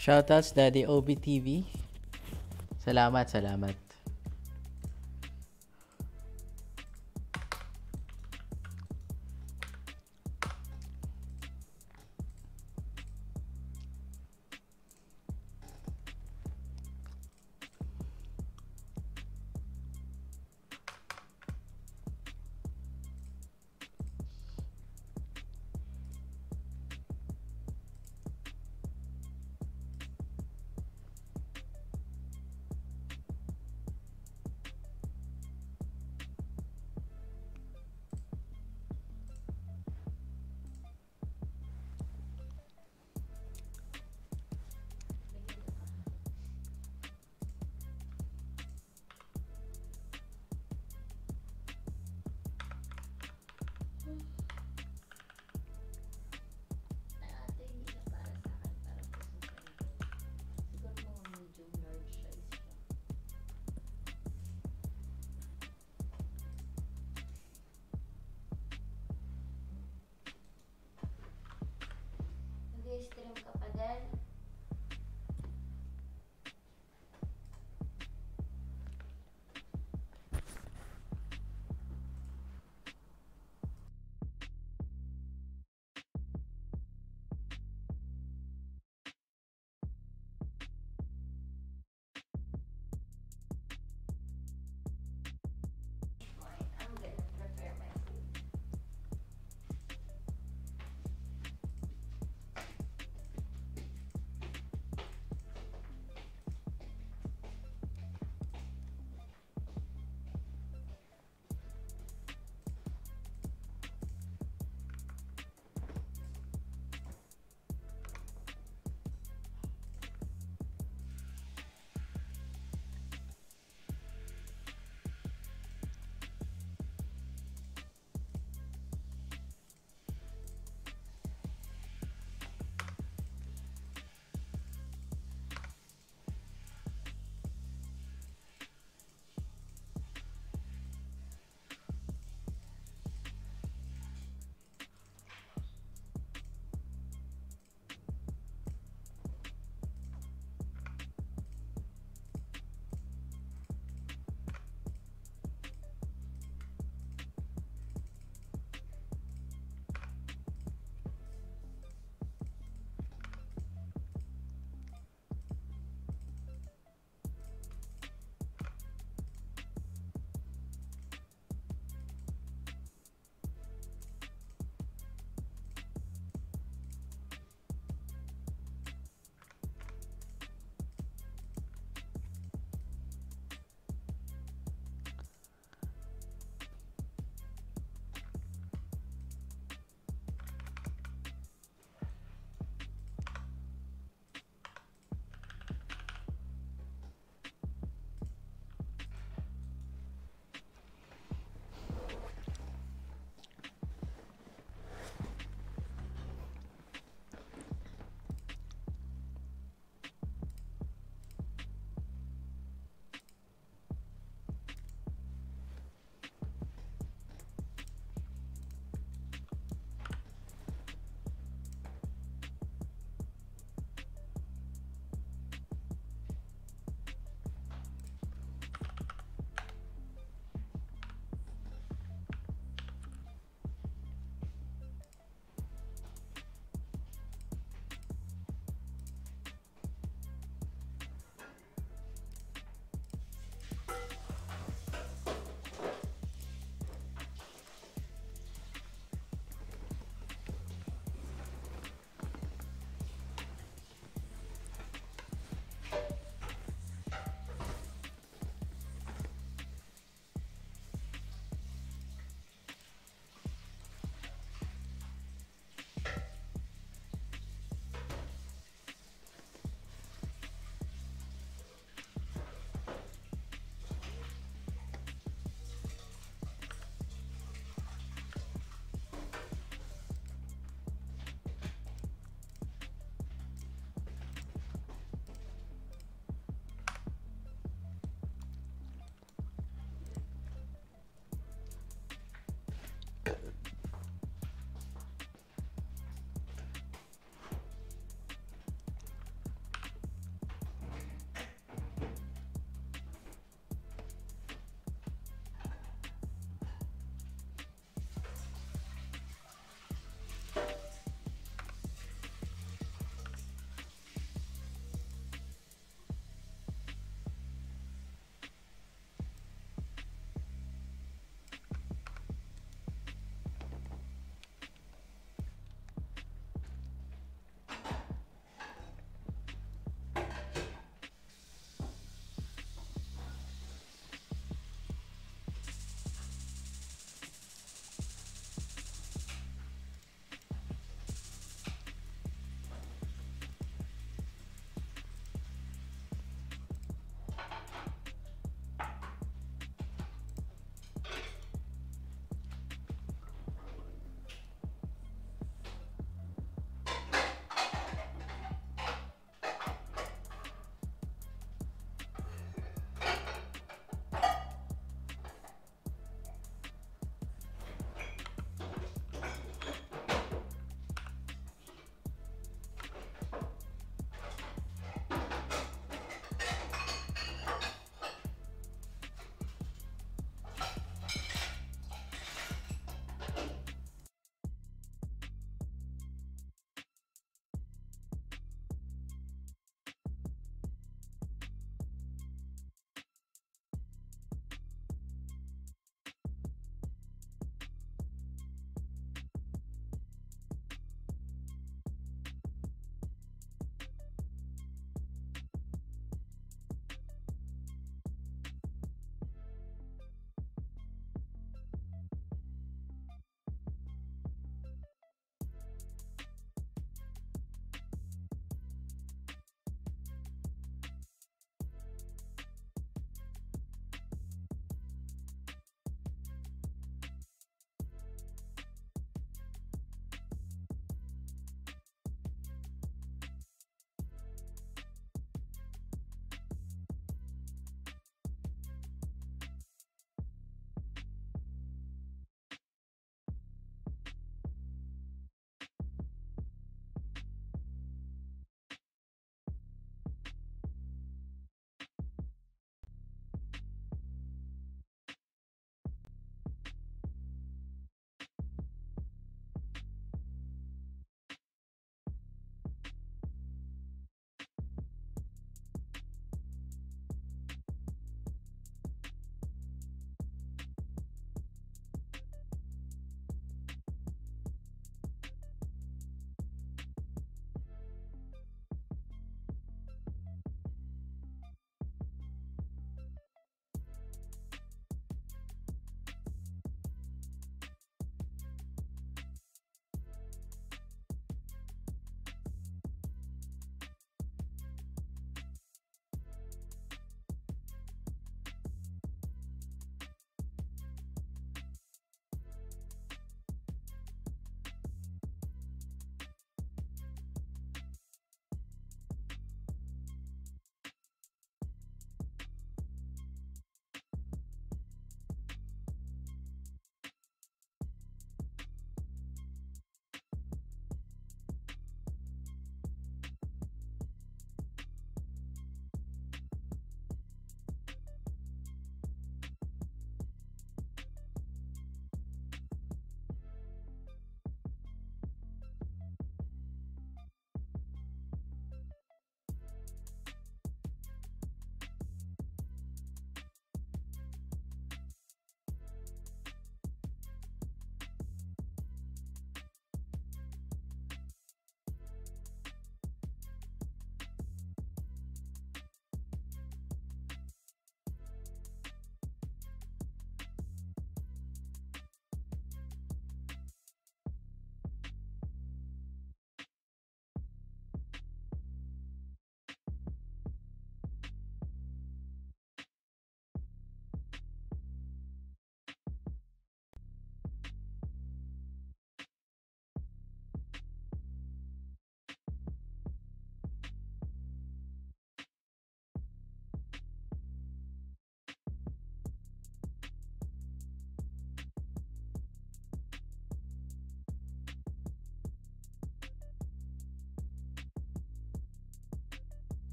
Shoutouts Daddy OBTV. Salamat, salamat. este,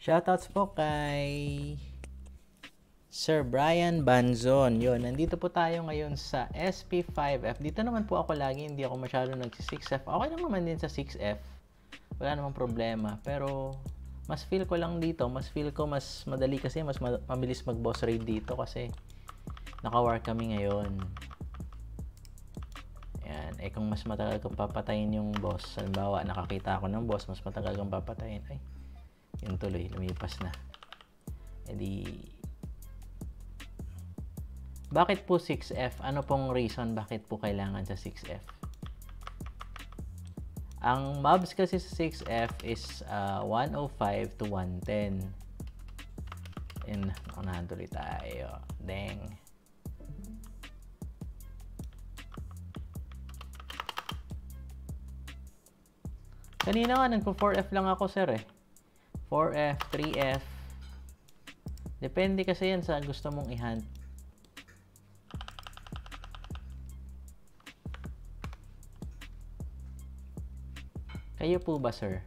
Shoutouts po kay Sir Brian Banzon. Yun, nandito po tayo ngayon sa SP5F. Dito naman po ako lagi, hindi ako masyado nagsi-6F. Okay naman din sa 6F. Wala namang problema. Pero, mas feel ko lang dito, mas feel ko mas madali kasi, mas ma- mabilis mag-boss raid dito kasi naka-war kami ngayon. Yan. Eh kung mas matagal kong papatayin yung boss, halimbawa nakakita ako ng boss, mas matagal kong papatayin. Ay, yun tuloy, lumipas na. E di, bakit po 6F? Ano pong reason bakit po kailangan sa 6F? Ang mobs kasi sa 6F is uh, 105 to 110. And, unahan tuloy tayo. Dang. Kanina nga, nagpo 4F lang ako, sir eh. 4F, 3F. Depende kasi yan sa gusto mong i-hunt. Kayo po ba, sir?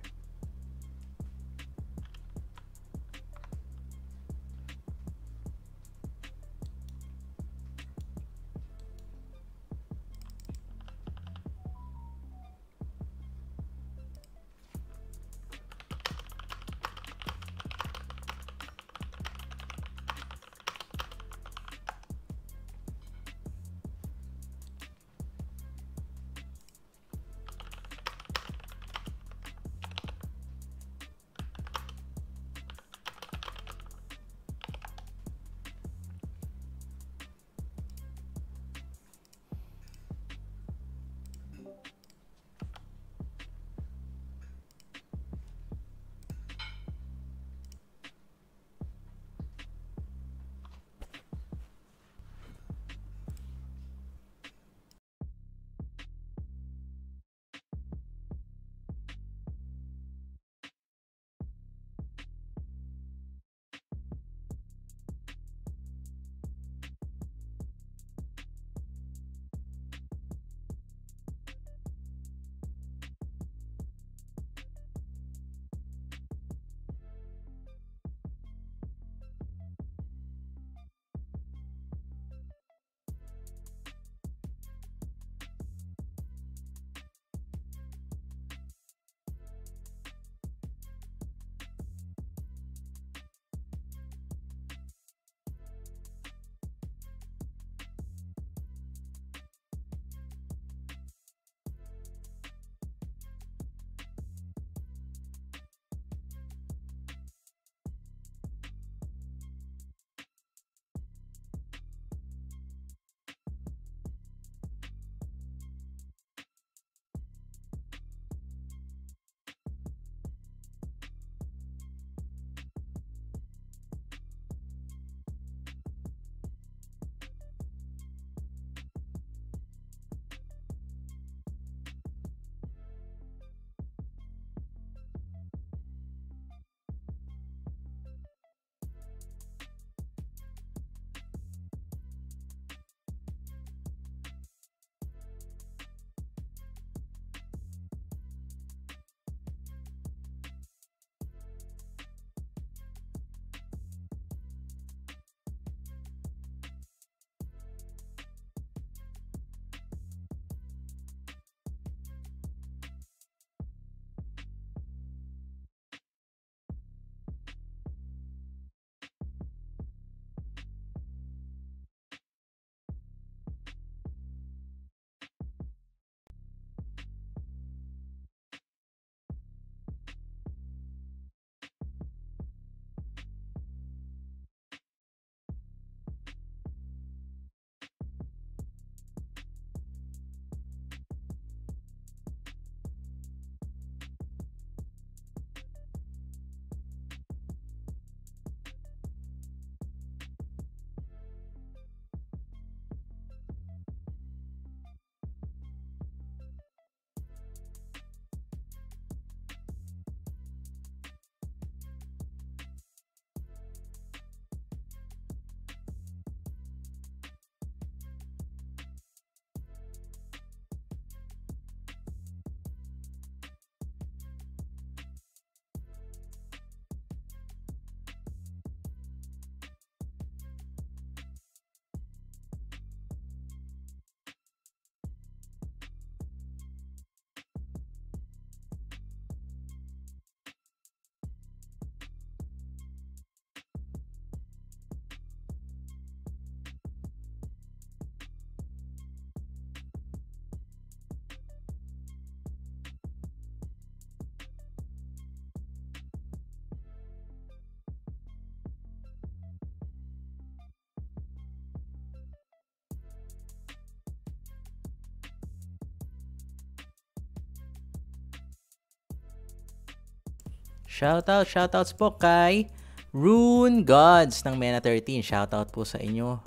Shoutout, shoutouts po kay Rune Gods ng Mena 13. Shoutout po sa inyo.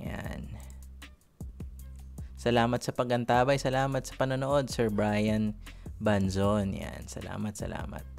Yan. Salamat sa pagantabay. Salamat sa panonood, Sir Brian Banzon. Yan. Salamat, salamat.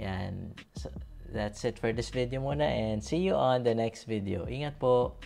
Yan. So, that's it for this video muna and see you on the next video. Ingat po.